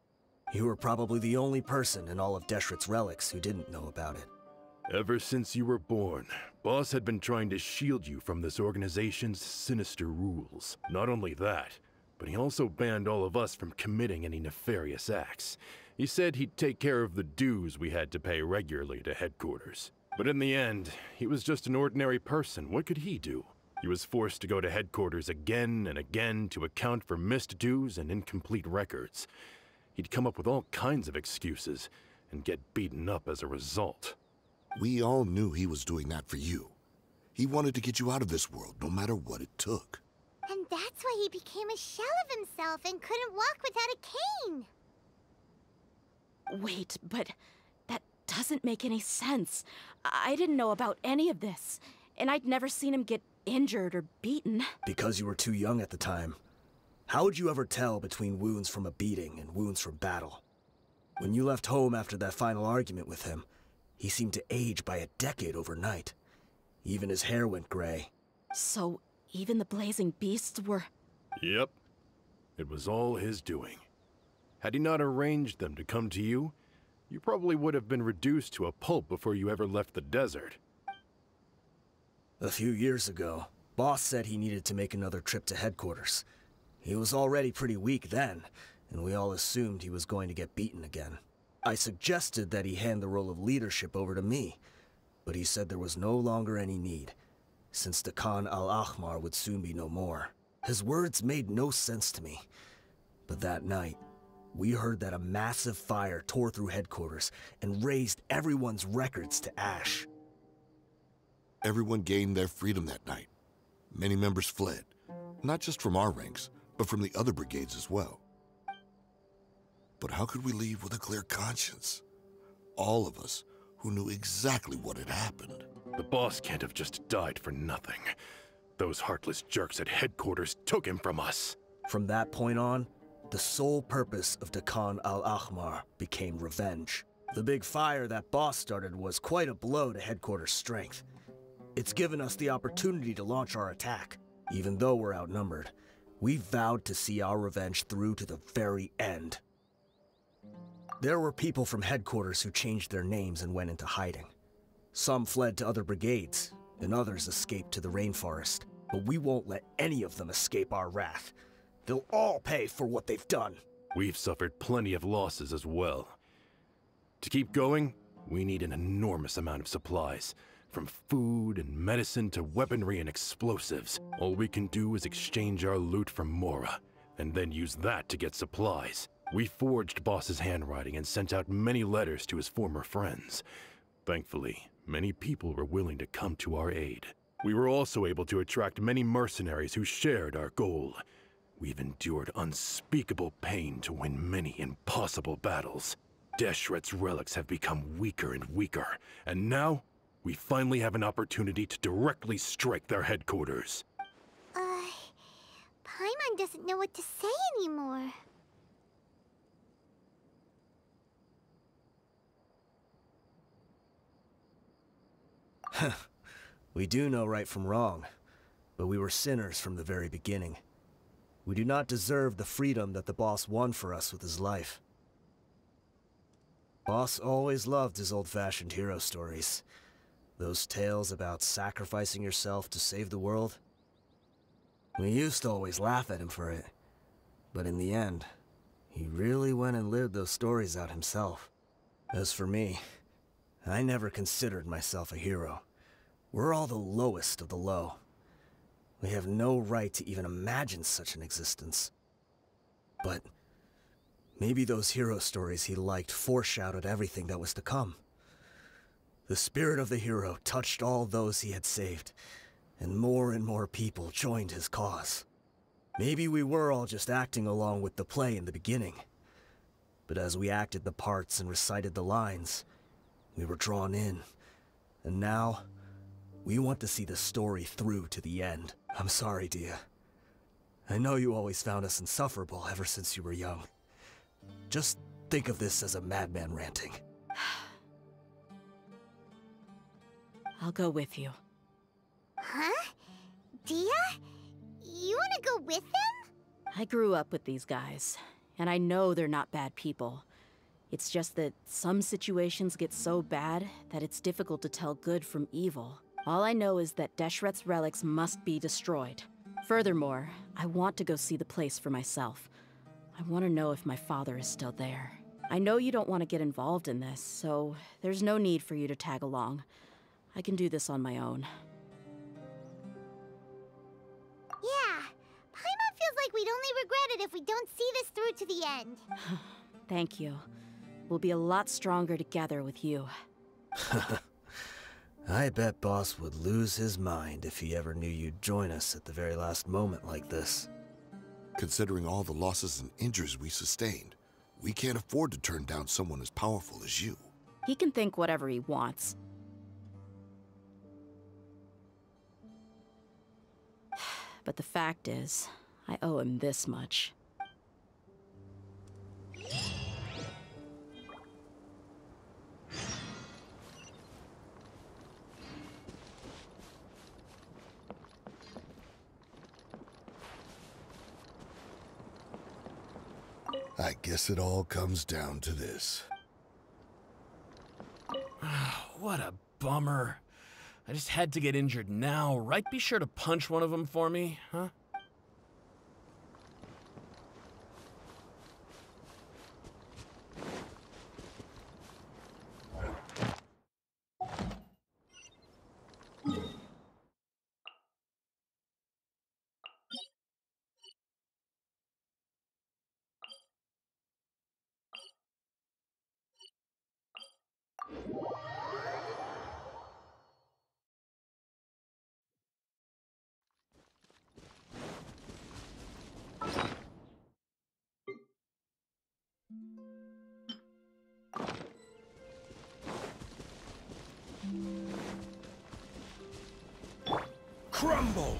You were probably the only person in all of Deshret's relics who didn't know about it. Ever since you were born, Boss had been trying to shield you from this organization's sinister rules. Not only that, but he also banned all of us from committing any nefarious acts. He said he'd take care of the dues we had to pay regularly to headquarters. But in the end, he was just an ordinary person. What could he do? He was forced to go to headquarters again and again to account for missed dues and incomplete records. He'd come up with all kinds of excuses and get beaten up as a result. We all knew he was doing that for you. He wanted to get you out of this world, no matter what it took. And that's why he became a shell of himself and couldn't walk without a cane. Wait, but that doesn't make any sense. I didn't know about any of this, and I'd never seen him get injured or beaten. Because you were too young at the time. How would you ever tell between wounds from a beating and wounds from battle? When you left home after that final argument with him, he seemed to age by a decade overnight. Even his hair went gray. So, even the Blazing Beasts were. Yep. It was all his doing. Had he not arranged them to come to you, you probably would have been reduced to a pulp before you ever left the desert. A few years ago, Boss said he needed to make another trip to headquarters. He was already pretty weak then, and we all assumed he was going to get beaten again. I suggested that he hand the role of leadership over to me, but he said there was no longer any need, since the Khan al-Ahmar would soon be no more. His words made no sense to me. But that night, we heard that a massive fire tore through headquarters and razed everyone's records to ash. Everyone gained their freedom that night. Many members fled, not just from our ranks, but from the other brigades as well. But how could we leave with a clear conscience? All of us who knew exactly what had happened. The boss can't have just died for nothing. Those heartless jerks at headquarters took him from us. From that point on, the sole purpose of Dakan al-Ahmar became revenge. The big fire that boss started was quite a blow to headquarters strength. It's given us the opportunity to launch our attack. Even though we're outnumbered, we vowed to see our revenge through to the very end. There were people from headquarters who changed their names and went into hiding. Some fled to other brigades, and others escaped to the rainforest. But we won't let any of them escape our wrath. They'll all pay for what they've done. We've suffered plenty of losses as well. To keep going, we need an enormous amount of supplies. From food and medicine to weaponry and explosives. All we can do is exchange our loot for Mora, and then use that to get supplies. We forged Boss's handwriting and sent out many letters to his former friends. Thankfully, many people were willing to come to our aid. We were also able to attract many mercenaries who shared our goal. We've endured unspeakable pain to win many impossible battles. Deshret's relics have become weaker and weaker, and now we finally have an opportunity to directly strike their headquarters. Uh, Paimon doesn't know what to say anymore. We do know right from wrong, but we were sinners from the very beginning. We do not deserve the freedom that the boss won for us with his life. Boss always loved his old-fashioned hero stories. Those tales about sacrificing yourself to save the world. We used to always laugh at him for it. But in the end, he really went and lived those stories out himself. As for me, I never considered myself a hero. We're all the lowest of the low. We have no right to even imagine such an existence. But maybe those hero stories he liked foreshadowed everything that was to come. The spirit of the hero touched all those he had saved, and more and more people joined his cause. Maybe we were all just acting along with the play in the beginning. But as we acted the parts and recited the lines, we were drawn in. And now, we want to see the story through to the end. I'm sorry, Dehya. I know you always found us insufferable ever since you were young. Just think of this as a madman ranting. I'll go with you. Huh? Dehya? You wanna go with them? I grew up with these guys, and I know they're not bad people. It's just that some situations get so bad that it's difficult to tell good from evil. All I know is that Deshret's relics must be destroyed. Furthermore, I want to go see the place for myself. I want to know if my father is still there. I know you don't want to get involved in this, so there's no need for you to tag along. I can do this on my own. Yeah, Paimon feels like we'd only regret it if we don't see this through to the end. Thank you. We'll be a lot stronger together with you. I bet Boss would lose his mind if he ever knew you'd join us at the very last moment like this. Considering all the losses and injuries we sustained, we can't afford to turn down someone as powerful as you. He can think whatever he wants. But the fact is, I owe him this much. I guess it all comes down to this. what a bummer. I just had to get injured now, right? Be sure to punch one of them for me, huh? Crumble!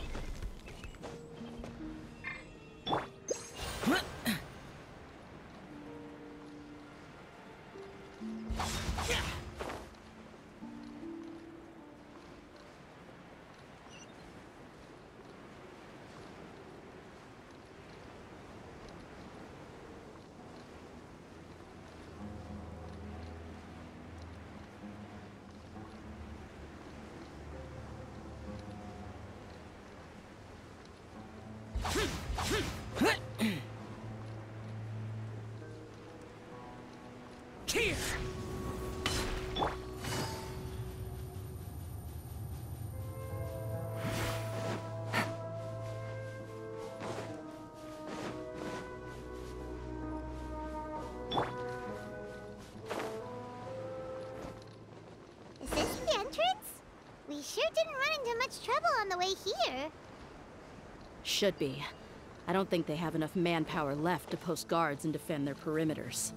We sure didn't run into much trouble on the way here. Should be. I don't think they have enough manpower left to post guards and defend their perimeters.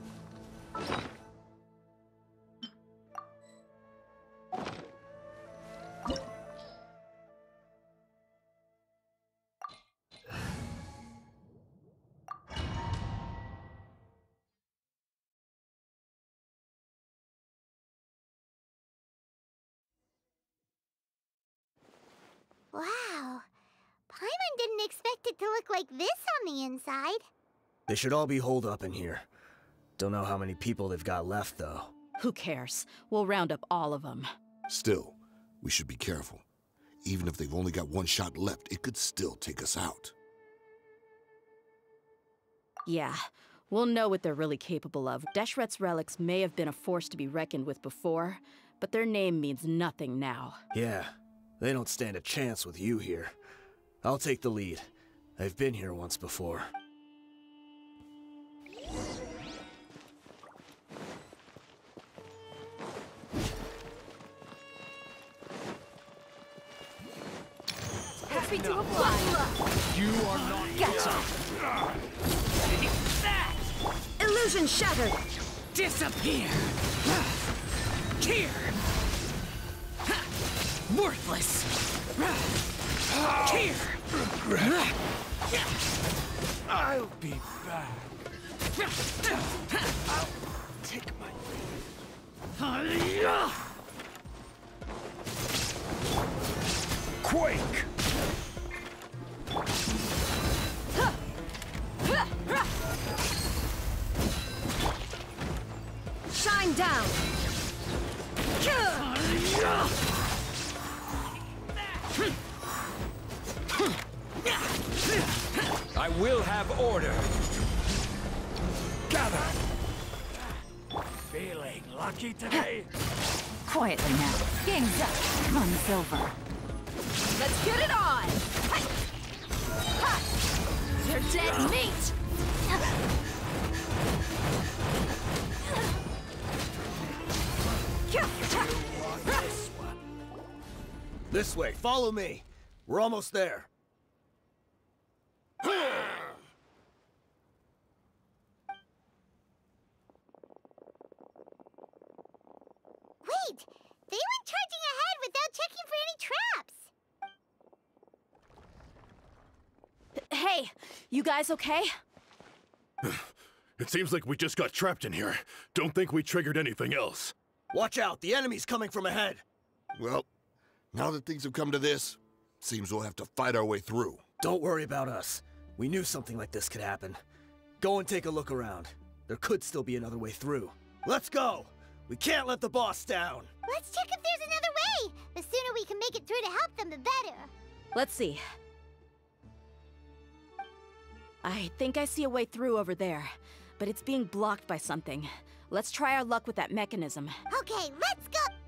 Inside. They should all be holed up in here. Don't know how many people they've got left, though. Who cares? We'll round up all of them. Still, we should be careful. Even if they've only got one shot left, it could still take us out. Yeah, we'll know what they're really capable of. Deshret's relics may have been a force to be reckoned with before, but their name means nothing now. Yeah, they don't stand a chance with you here. I'll take the lead. I've been here once before. Happy to oblige. You are not Gotcha. Illusion shattered. Disappear! Here! Worthless! Here! I'll be back. I'll take my leave. Quake! Silver. Let's get it on. Ha! You're dead meat. This way, follow me. We're almost there. Wait! They went charging ahead without checking for any traps! Hey, you guys okay? It seems like we just got trapped in here. Don't think we triggered anything else. Watch out, the enemy's coming from ahead. Well, now that things have come to this, seems we'll have to fight our way through. Don't worry about us. We knew something like this could happen. Go and take a look around. There could still be another way through. Let's go! We can't let the boss down! Let's check if there's another way! The sooner we can make it through to help them, the better. Let's see. I think I see a way through over there, but it's being blocked by something. Let's try our luck with that mechanism. Okay, let's go!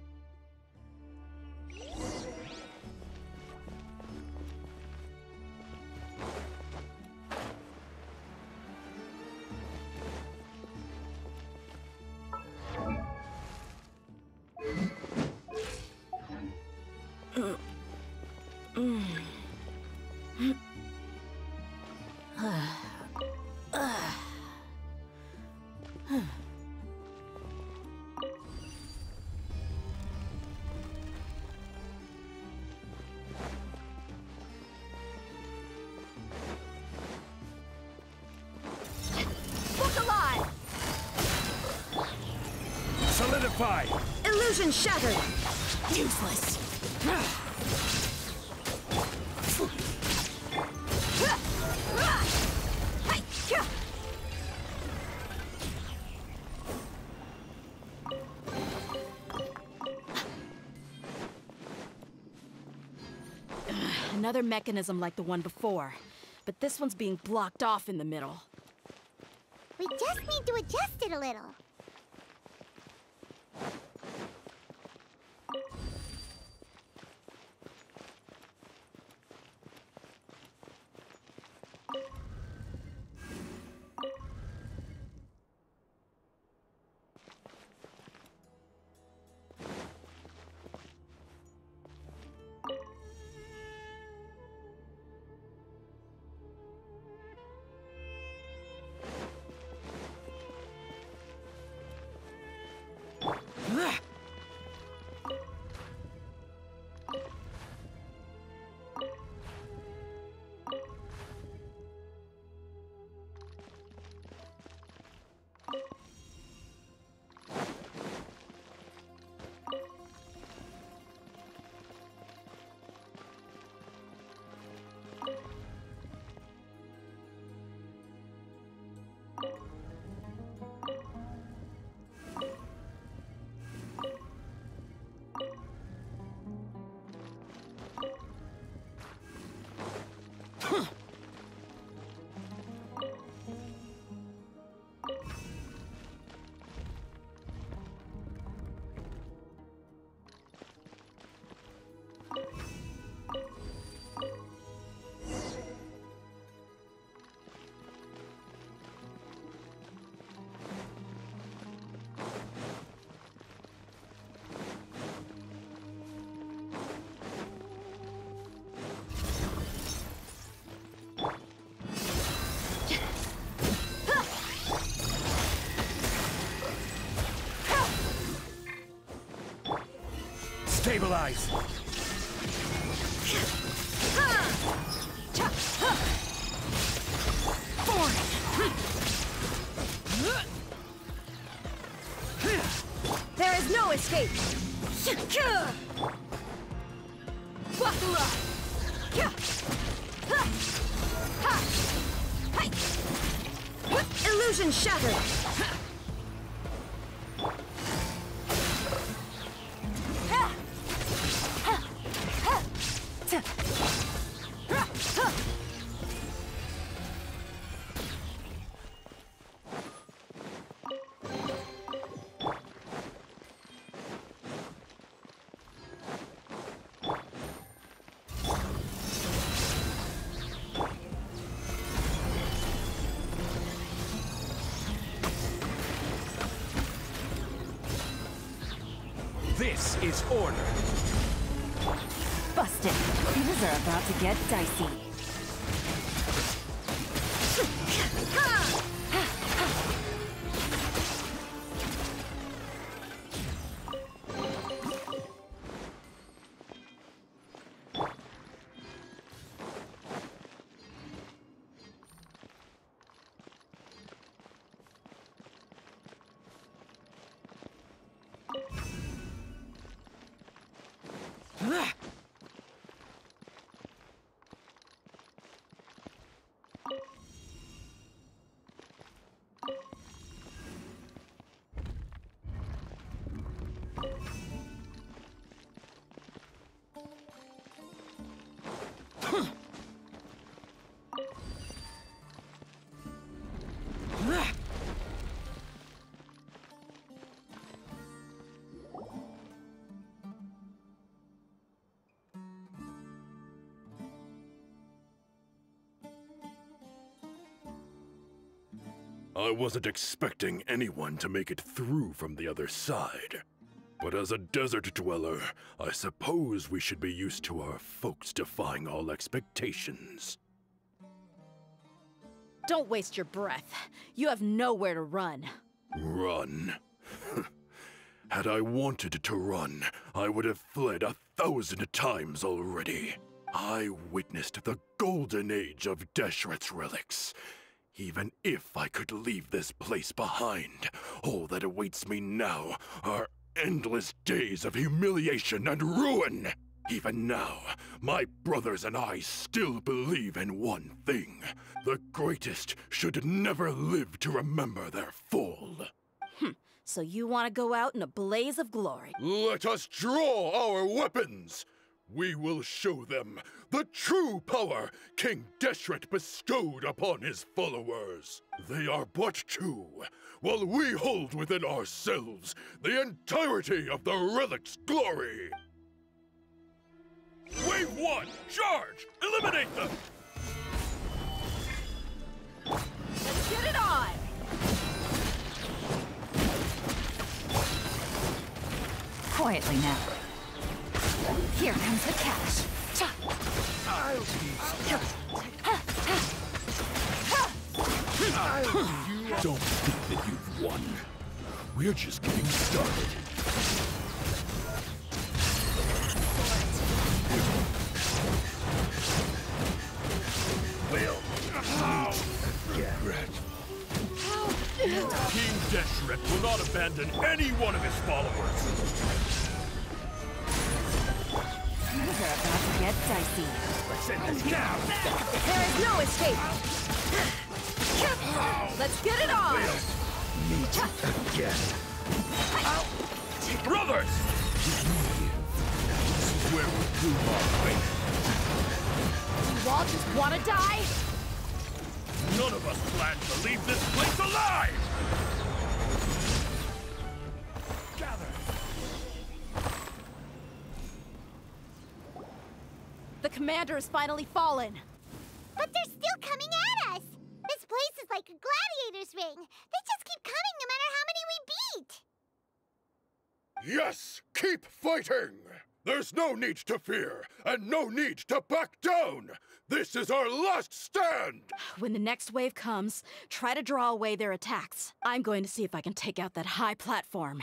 Shattered! Useless! Another mechanism like the one before, but this one's being blocked off in the middle. We just need to adjust it a little. Stabilize! Order! Busted. Things are about to get dicey. I wasn't expecting anyone to make it through from the other side. But as a desert dweller, I suppose we should be used to our folks defying all expectations. Don't waste your breath. You have nowhere to run. Run. Had I wanted to run, I would have fled a thousand times already. I witnessed the golden age of Deshret's relics. Even if I could leave this place behind, all that awaits me now are endless days of humiliation and ruin. Even now, my brothers and I still believe in one thing. The greatest should never live to remember their fall. Hm. So you want to go out in a blaze of glory? Let us draw our weapons! We will show them the true power King Deshret bestowed upon his followers. They are but two, while we hold within ourselves the entirety of the relic's glory. Wave one, charge! Eliminate them! Let's get it on! Quietly now. Here comes the cash. Don't think that you've won. We're just getting started. Will. Regret. King Deshret will not abandon any one of his followers. Things are about to get dicey. Let's end this now! There is no escape! Let's get it on! Meet again. Brothers! This is where we prove our faith. You all just want to die? None of us plan to leave this place alive! Commander has finally fallen. But they're still coming at us! This place is like a gladiator's ring. They just keep coming no matter how many we beat! Yes! Keep fighting! There's no need to fear, and no need to back down! This is our last stand! When the next wave comes, try to draw away their attacks. I'm going to see if I can take out that high platform.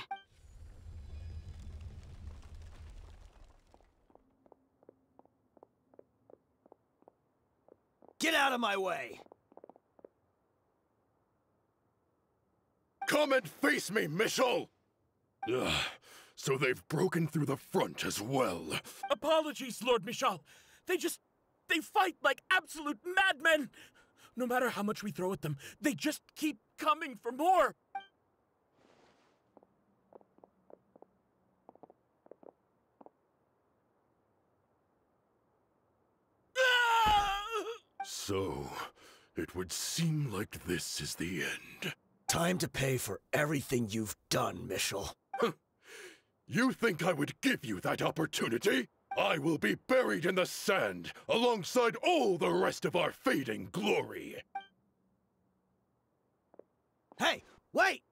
Get out of my way! Come and face me, Michel! Ugh, so they've broken through the front as well. Apologies, Lord Michel. They just. they fight like absolute madmen! No matter how much we throw at them, they just keep coming for more! Ah! So, it would seem like this is the end. Time to pay for everything you've done, Mishal. You think I would give you that opportunity? I will be buried in the sand alongside all the rest of our fading glory. Hey, wait!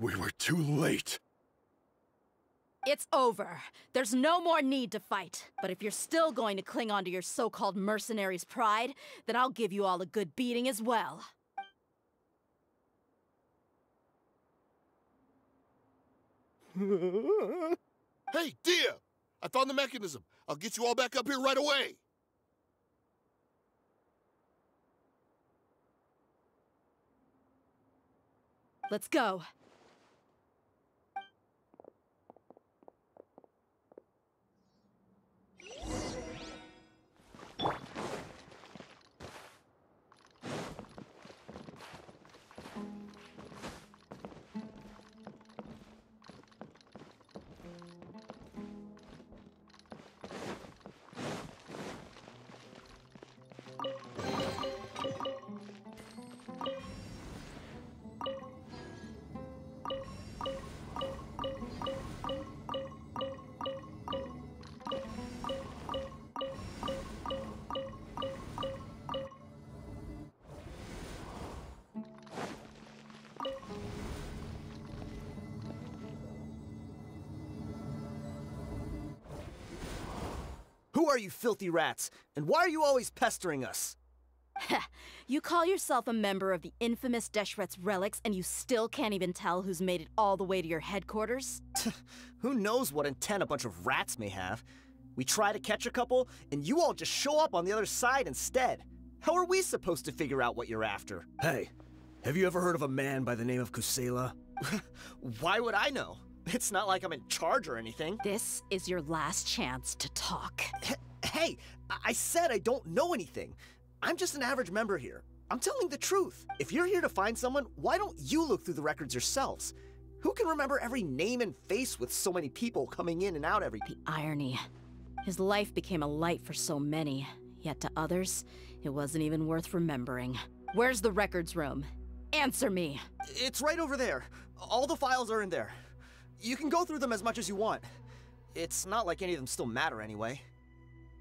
We were too late. It's over. There's no more need to fight. But if you're still going to cling on to your so-called mercenary's pride, then I'll give you all a good beating as well. Hey, dear! I found the mechanism. I'll get you all back up here right away. Let's go. Are you filthy rats? And why are you always pestering us? you call yourself a member of the infamous Deshret's relics, and you still can't even tell who's made it all the way to your headquarters? Who knows what intent a bunch of rats may have? We try to catch a couple, and you all just show up on the other side instead. How are we supposed to figure out what you're after? Hey, have you ever heard of a man by the name of Kusela? Why would I know? It's not like I'm in charge or anything. This is your last chance to talk. Hey, I said I don't know anything. I'm just an average member here. I'm telling the truth. If you're here to find someone, why don't you look through the records yourselves? Who can remember every name and face with so many people coming in and out every... The irony. His life became a light for so many, yet to others, it wasn't even worth remembering. Where's the records room? Answer me! It's right over there. All the files are in there. You can go through them as much as you want. It's not like any of them still matter anyway.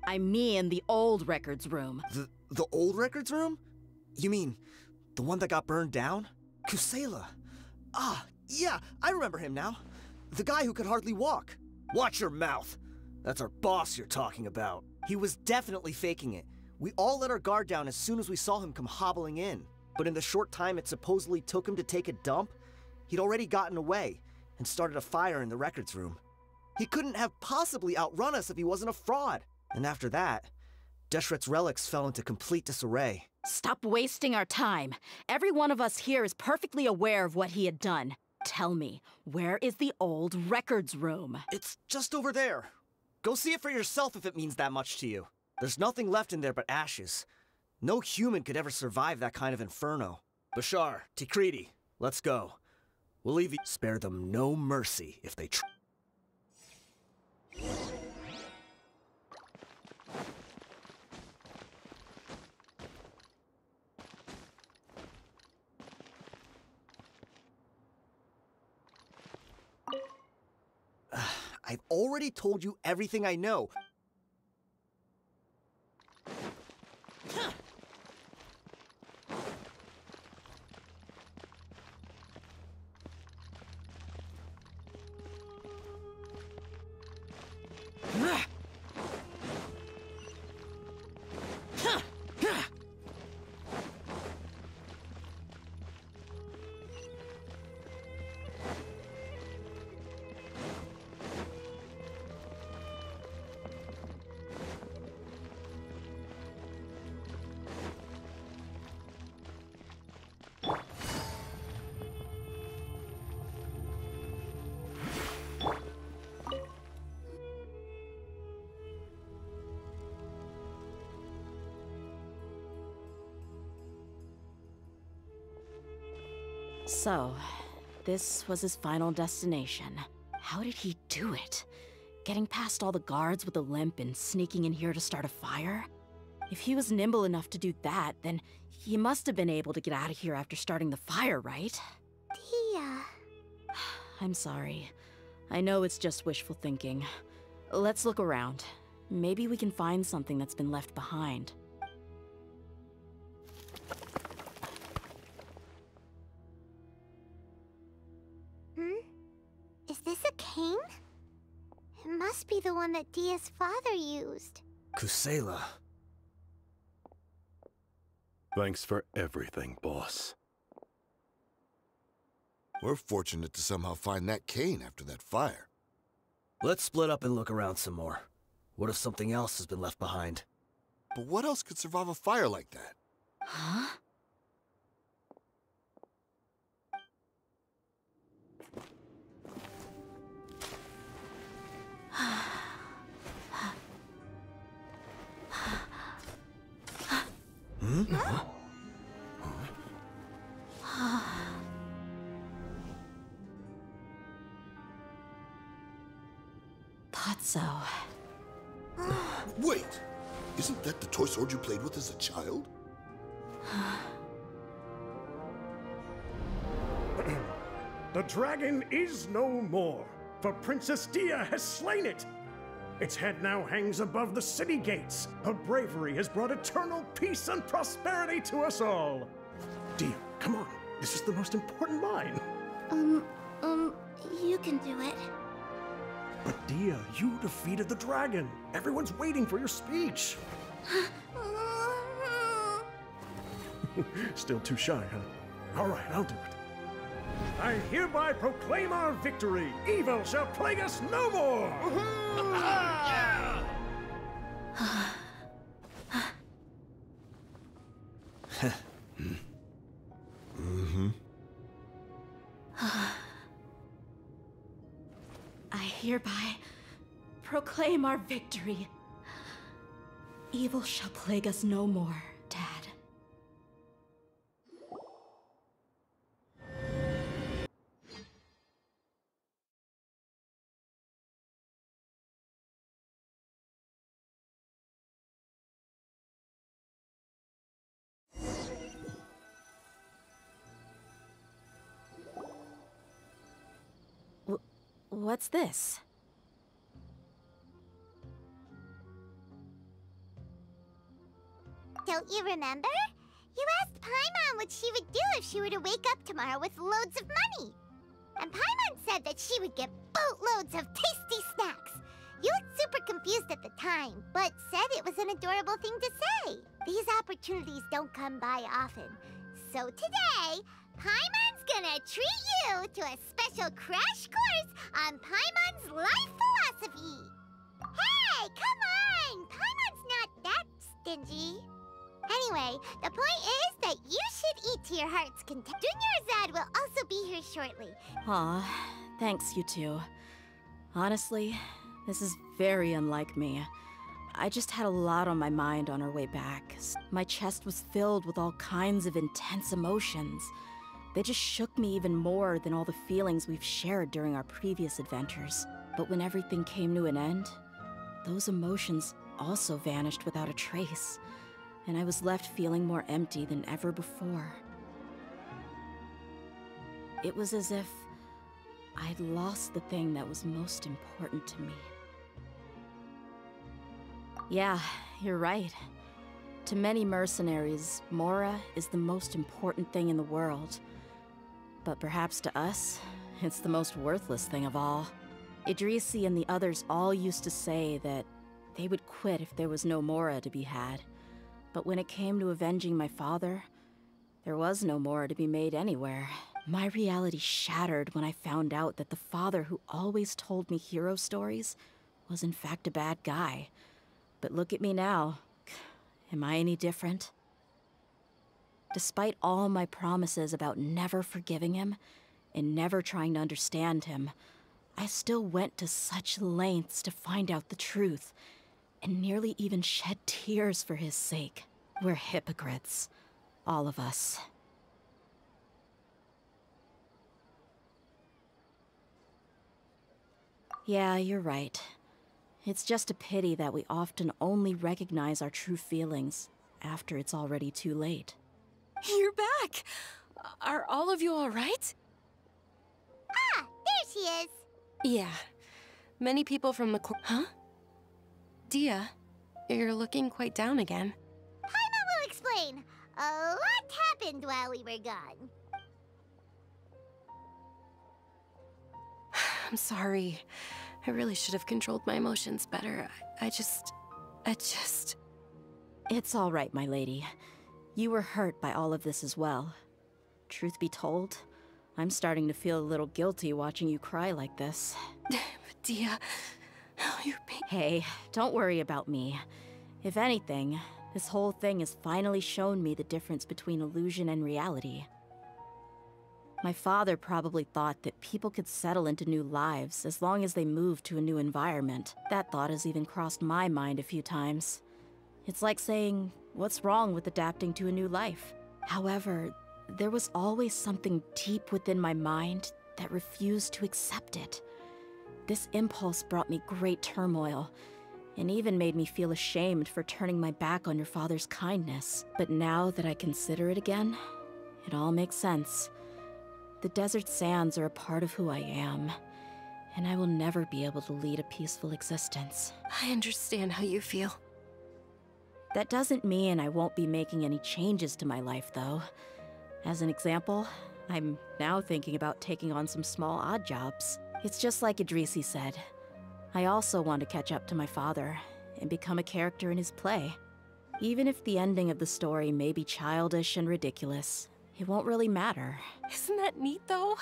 I mean the old records room. The, the old records room? You mean, the one that got burned down? Kusela. Ah, yeah, I remember him now. The guy who could hardly walk. Watch your mouth. That's our boss you're talking about. He was definitely faking it. We all let our guard down as soon as we saw him come hobbling in. But in the short time it supposedly took him to take a dump, he'd already gotten away and started a fire in the records room. He couldn't have possibly outrun us if he wasn't a fraud. And after that, Deshret's relics fell into complete disarray. Stop wasting our time. Every one of us here is perfectly aware of what he had done. Tell me, where is the old records room? It's just over there. Go see it for yourself if it means that much to you. There's nothing left in there but ashes. No human could ever survive that kind of inferno. Bashar, Tikriti, let's go. We'll leave you- Spare them no mercy if they tr- I've already told you everything I know. So, this was his final destination. How did he do it? Getting past all the guards with a limp and sneaking in here to start a fire? If he was nimble enough to do that, then he must have been able to get out of here after starting the fire, right? Tia. I'm sorry. I know it's just wishful thinking. Let's look around. Maybe we can find something that's been left behind. One that Dehya's father used. Kusela. Thanks for everything, boss. We're fortunate to somehow find that cane after that fire. Let's split up and look around some more. What if something else has been left behind? But what else could survive a fire like that? Huh? Hmm? Thought so. Wait! Isn't that the toy sword you played with as a child? The dragon is no more, for Princess Dehya has slain it. Its head now hangs above the city gates. Her bravery has brought eternal peace and prosperity to us all. Dehya, come on. This is the most important line. Um, um, you can do it. But Dehya, you defeated the dragon. Everyone's waiting for your speech. Still too shy, huh? All right, I'll do it. I hereby proclaim our victory. Evil shall plague us no more. mm-hmm. I hereby proclaim our victory. Evil shall plague us no more, What's this? Don't you remember? You asked Paimon what she would do if she were to wake up tomorrow with loads of money. And Paimon said that she would get boatloads of tasty snacks. You looked super confused at the time, but said it was an adorable thing to say. These opportunities don't come by often. So today, Paimon's gonna treat you to a special crash course on Paimon's life philosophy. Hey, come on! Paimon's not that stingy. Anyway, the point is that you should eat to your heart's content. Junior Zad will also be here shortly. Aw, thanks, you two. Honestly, this is very unlike me. I just had a lot on my mind on our way back. My chest was filled with all kinds of intense emotions. They just shook me even more than all the feelings we've shared during our previous adventures. But when everything came to an end, those emotions also vanished without a trace and I was left feeling more empty than ever before. It was as if I'd lost the thing that was most important to me. Yeah, you're right. To many mercenaries, Mora is the most important thing in the world. But perhaps to us, it's the most worthless thing of all. Idrisi and the others all used to say that they would quit if there was no Mora to be had. But when it came to avenging my father, there was no Mora to be made anywhere. My reality shattered when I found out that the father who always told me hero stories was in fact a bad guy. But look at me now. Am I any different? Despite all my promises about never forgiving him and never trying to understand him, I still went to such lengths to find out the truth and nearly even shed tears for his sake. We're hypocrites. All of us. Yeah, you're right. It's just a pity that we often only recognize our true feelings after it's already too late. You're back! Are all of you alright? Ah, there she is! Yeah. Many people from the Huh? Dehya, you're looking quite down again. Paimon will explain. A lot happened while we were gone. I'm sorry. I really should have controlled my emotions better. I, I just... I just... It's all right, my lady. You were hurt by all of this as well. Truth be told, I'm starting to feel a little guilty watching you cry like this. Dehya, you're being... Hey, don't worry about me. If anything, this whole thing has finally shown me the difference between illusion and reality. My father probably thought that people could settle into new lives as long as they moved to a new environment. That thought has even crossed my mind a few times. It's like saying, what's wrong with adapting to a new life? However, there was always something deep within my mind that refused to accept it. This impulse brought me great turmoil, and even made me feel ashamed for turning my back on your father's kindness. But now that I consider it again, it all makes sense. The desert sands are a part of who I am, and I will never be able to lead a peaceful existence. I understand how you feel. That doesn't mean I won't be making any changes to my life, though. As an example, I'm now thinking about taking on some small odd jobs. It's just like Idrisi said. I also want to catch up to my father and become a character in his play. Even if the ending of the story may be childish and ridiculous, it won't really matter. Isn't that neat, though?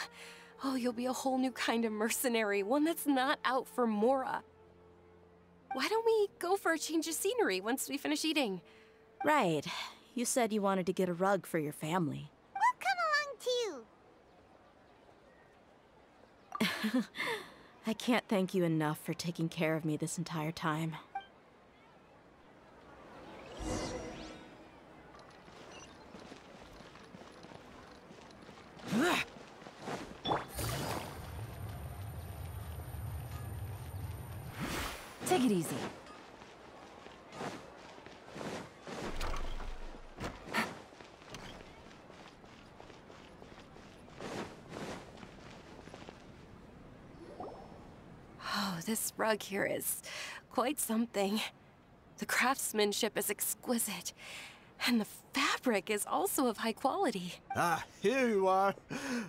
Oh, you'll be a whole new kind of mercenary, one that's not out for Mora. Why don't we go for a change of scenery once we finish eating? Right. You said you wanted to get a rug for your family. We'll come along too. I can't thank you enough for taking care of me this entire time. Take it easy. Oh, this rug here is quite something. The craftsmanship is exquisite, and the fabric is also of high quality. Ah, here you are.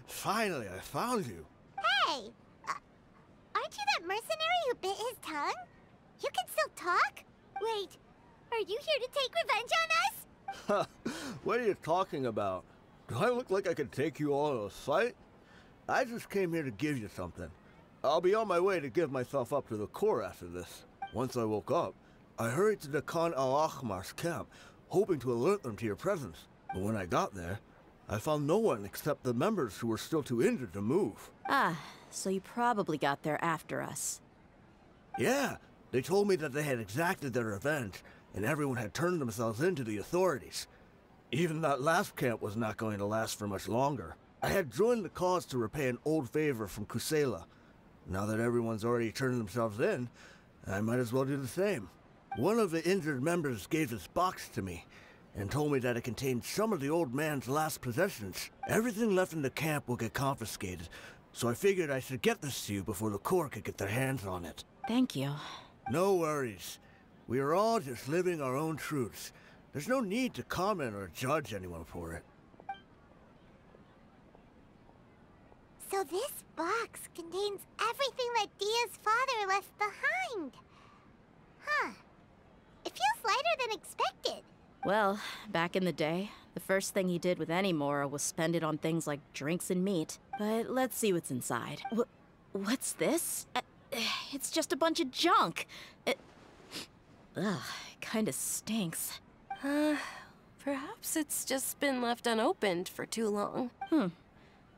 Finally, I found you. Hey! Uh, aren't you that mercenary who bit his tongue? You can still talk? Wait, are you here to take revenge on us? what are you talking about? Do I look like I could take you all in a fight? I just came here to give you something. I'll be on my way to give myself up to the Corps after this. Once I woke up, I hurried to the Khan al Ahmar's camp, hoping to alert them to your presence. But when I got there, I found no one except the members who were still too injured to move. Ah, so you probably got there after us. Yeah, they told me that they had exacted their revenge, and everyone had turned themselves in to the authorities. Even that last camp was not going to last for much longer. I had joined the cause to repay an old favor from Kusela. Now that everyone's already turned themselves in, I might as well do the same. One of the injured members gave this box to me, and told me that it contained some of the old man's last possessions. Everything left in the camp will get confiscated, so I figured I should get this to you before the Corps could get their hands on it. Thank you. No worries. We are all just living our own truths. There's no need to comment or judge anyone for it. So this box contains everything that Dehya's father left behind. Huh. It feels lighter than expected. Well, back in the day, the first thing he did with any Mora was spend it on things like drinks and meat. But let's see what's inside. Wh what's this? it's just a bunch of junk. It Ugh, it kinda stinks. Uh, perhaps it's just been left unopened for too long. Hmm.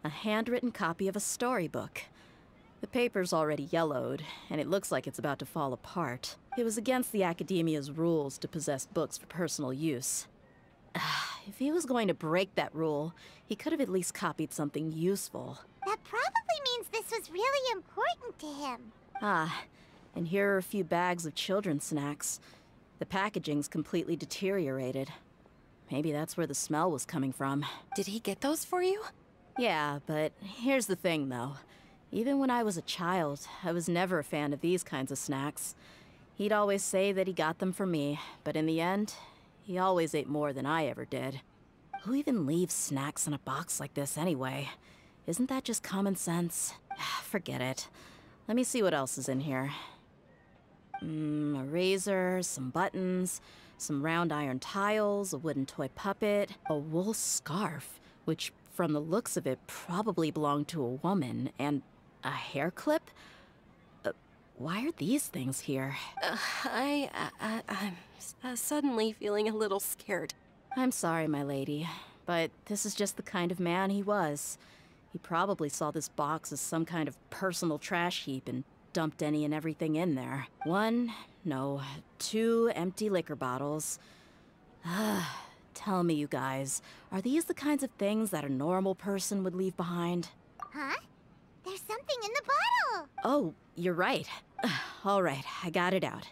A handwritten copy of a storybook. The paper's already yellowed, and it looks like it's about to fall apart. It was against the Academia's rules to possess books for personal use. if he was going to break that rule, he could have at least copied something useful. That probably means this was really important to him. Ah, and here are a few bags of children's snacks. The packaging's completely deteriorated. Maybe that's where the smell was coming from. Did he get those for you? Yeah, but here's the thing, though. Even when I was a child, I was never a fan of these kinds of snacks. He'd always say that he got them for me, but in the end, he always ate more than I ever did. Who even leaves snacks in a box like this anyway? Isn't that just common sense? Forget it. Let me see what else is in here. Mm, a razor, some buttons, some round iron tiles, a wooden toy puppet, a wool scarf, which from the looks of it probably belonged to a woman, and a hair clip? Uh, why are these things here? Uh, I, I, I'm uh, suddenly feeling a little scared. I'm sorry, my lady, but this is just the kind of man he was. He probably saw this box as some kind of personal trash heap and dumped any and everything in there. One, no, two empty liquor bottles. Tell me, you guys, are these the kinds of things that a normal person would leave behind? Huh? There's something in the bottle! Oh, you're right. All right, I got it out.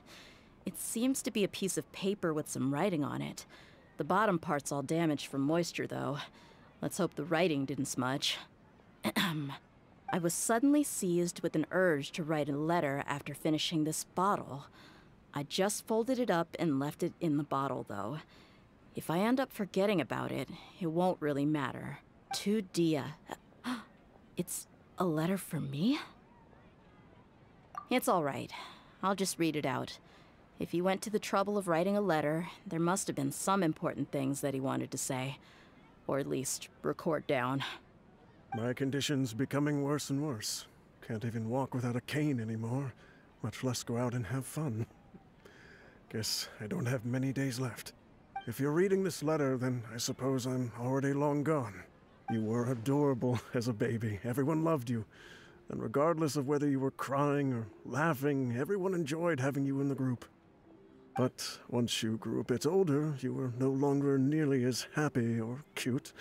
It seems to be a piece of paper with some writing on it. The bottom part's all damaged from moisture, though. Let's hope the writing didn't smudge. I was suddenly seized with an urge to write a letter after finishing this bottle. I just folded it up and left it in the bottle, though. If I end up forgetting about it, it won't really matter. To Dehya. It's a letter for me? It's all right. I'll just read it out. If he went to the trouble of writing a letter, there must have been some important things that he wanted to say. Or at least record down. My condition's becoming worse and worse. Can't even walk without a cane anymore, much less go out and have fun. Guess I don't have many days left. If you're reading this letter, then I suppose I'm already long gone. You were adorable as a baby. Everyone loved you. And regardless of whether you were crying or laughing, everyone enjoyed having you in the group. But once you grew a bit older, you were no longer nearly as happy or cute.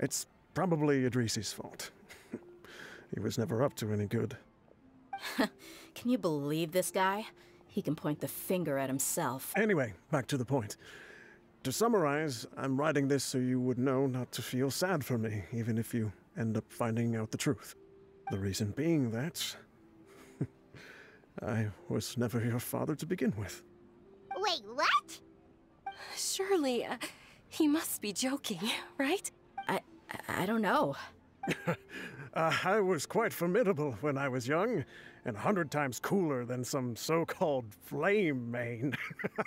It's probably Idrisi's fault. he was never up to any good. can you believe this guy? He can point the finger at himself. Anyway, back to the point. To summarize, I'm writing this so you would know not to feel sad for me, even if you end up finding out the truth. The reason being that. I was never your father to begin with. Wait, what? Surely, uh, he must be joking, right? I. Don't know. uh, I was quite formidable when I was young, and a hundred times cooler than some so-called Flame Mane.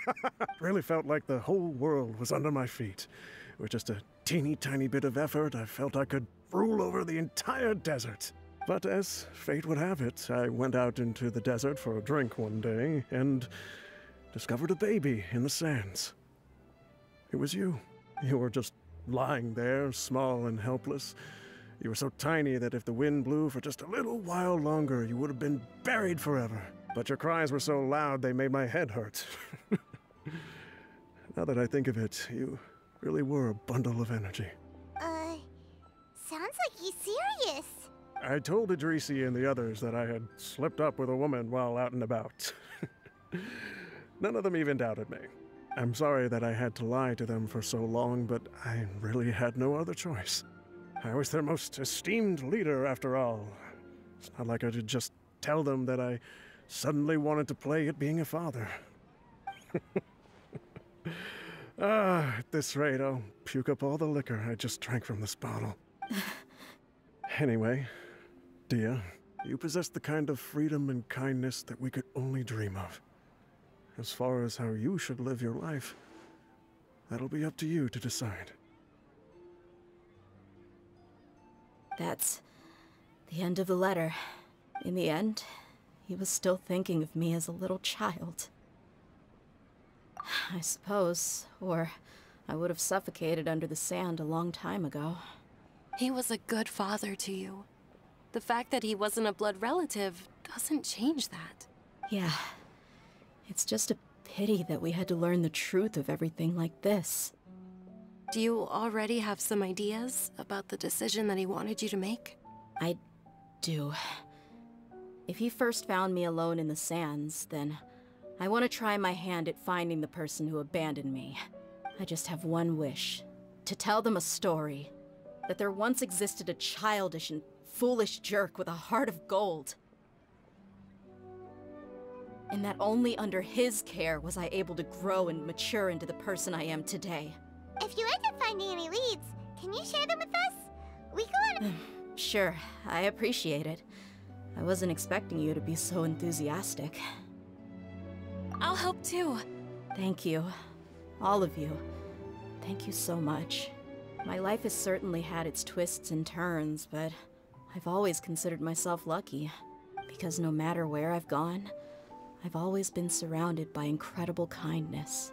really felt like the whole world was under my feet. With just a teeny tiny bit of effort, I felt I could rule over the entire desert. But as fate would have it, I went out into the desert for a drink one day and discovered a baby in the sands. It was you. You were just lying there, small and helpless, you were so tiny that if the wind blew for just a little while longer, you would have been buried forever. But your cries were so loud they made my head hurt. now that I think of it, you really were a bundle of energy. Uh, sounds like he's serious. I told Idrisi and the others that I had slipped up with a woman while out and about. None of them even doubted me. I'm sorry that I had to lie to them for so long, but I really had no other choice. I was their most esteemed leader, after all. It's not like I could just tell them that I suddenly wanted to play at being a father. ah, at this rate, I'll puke up all the liquor I just drank from this bottle. anyway, dear, you possess the kind of freedom and kindness that we could only dream of. As far as how you should live your life, that'll be up to you to decide. That's the end of the letter. In the end, he was still thinking of me as a little child. I suppose, or I would have suffocated under the sand a long time ago. He was a good father to you. The fact that he wasn't a blood relative doesn't change that. Yeah. It's just a pity that we had to learn the truth of everything like this. Do you already have some ideas about the decision that he wanted you to make? I do. If he first found me alone in the sands, then I want to try my hand at finding the person who abandoned me. I just have one wish. To tell them a story. That there once existed a childish and foolish jerk with a heart of gold. And that only under his care was I able to grow and mature into the person I am today. If you end up finding any leads, can you share them with us? We go on. sure, I appreciate it. I wasn't expecting you to be so enthusiastic. I'll help too. Thank you. All of you. Thank you so much. My life has certainly had its twists and turns, but I've always considered myself lucky. Because no matter where I've gone, I've always been surrounded by incredible kindness.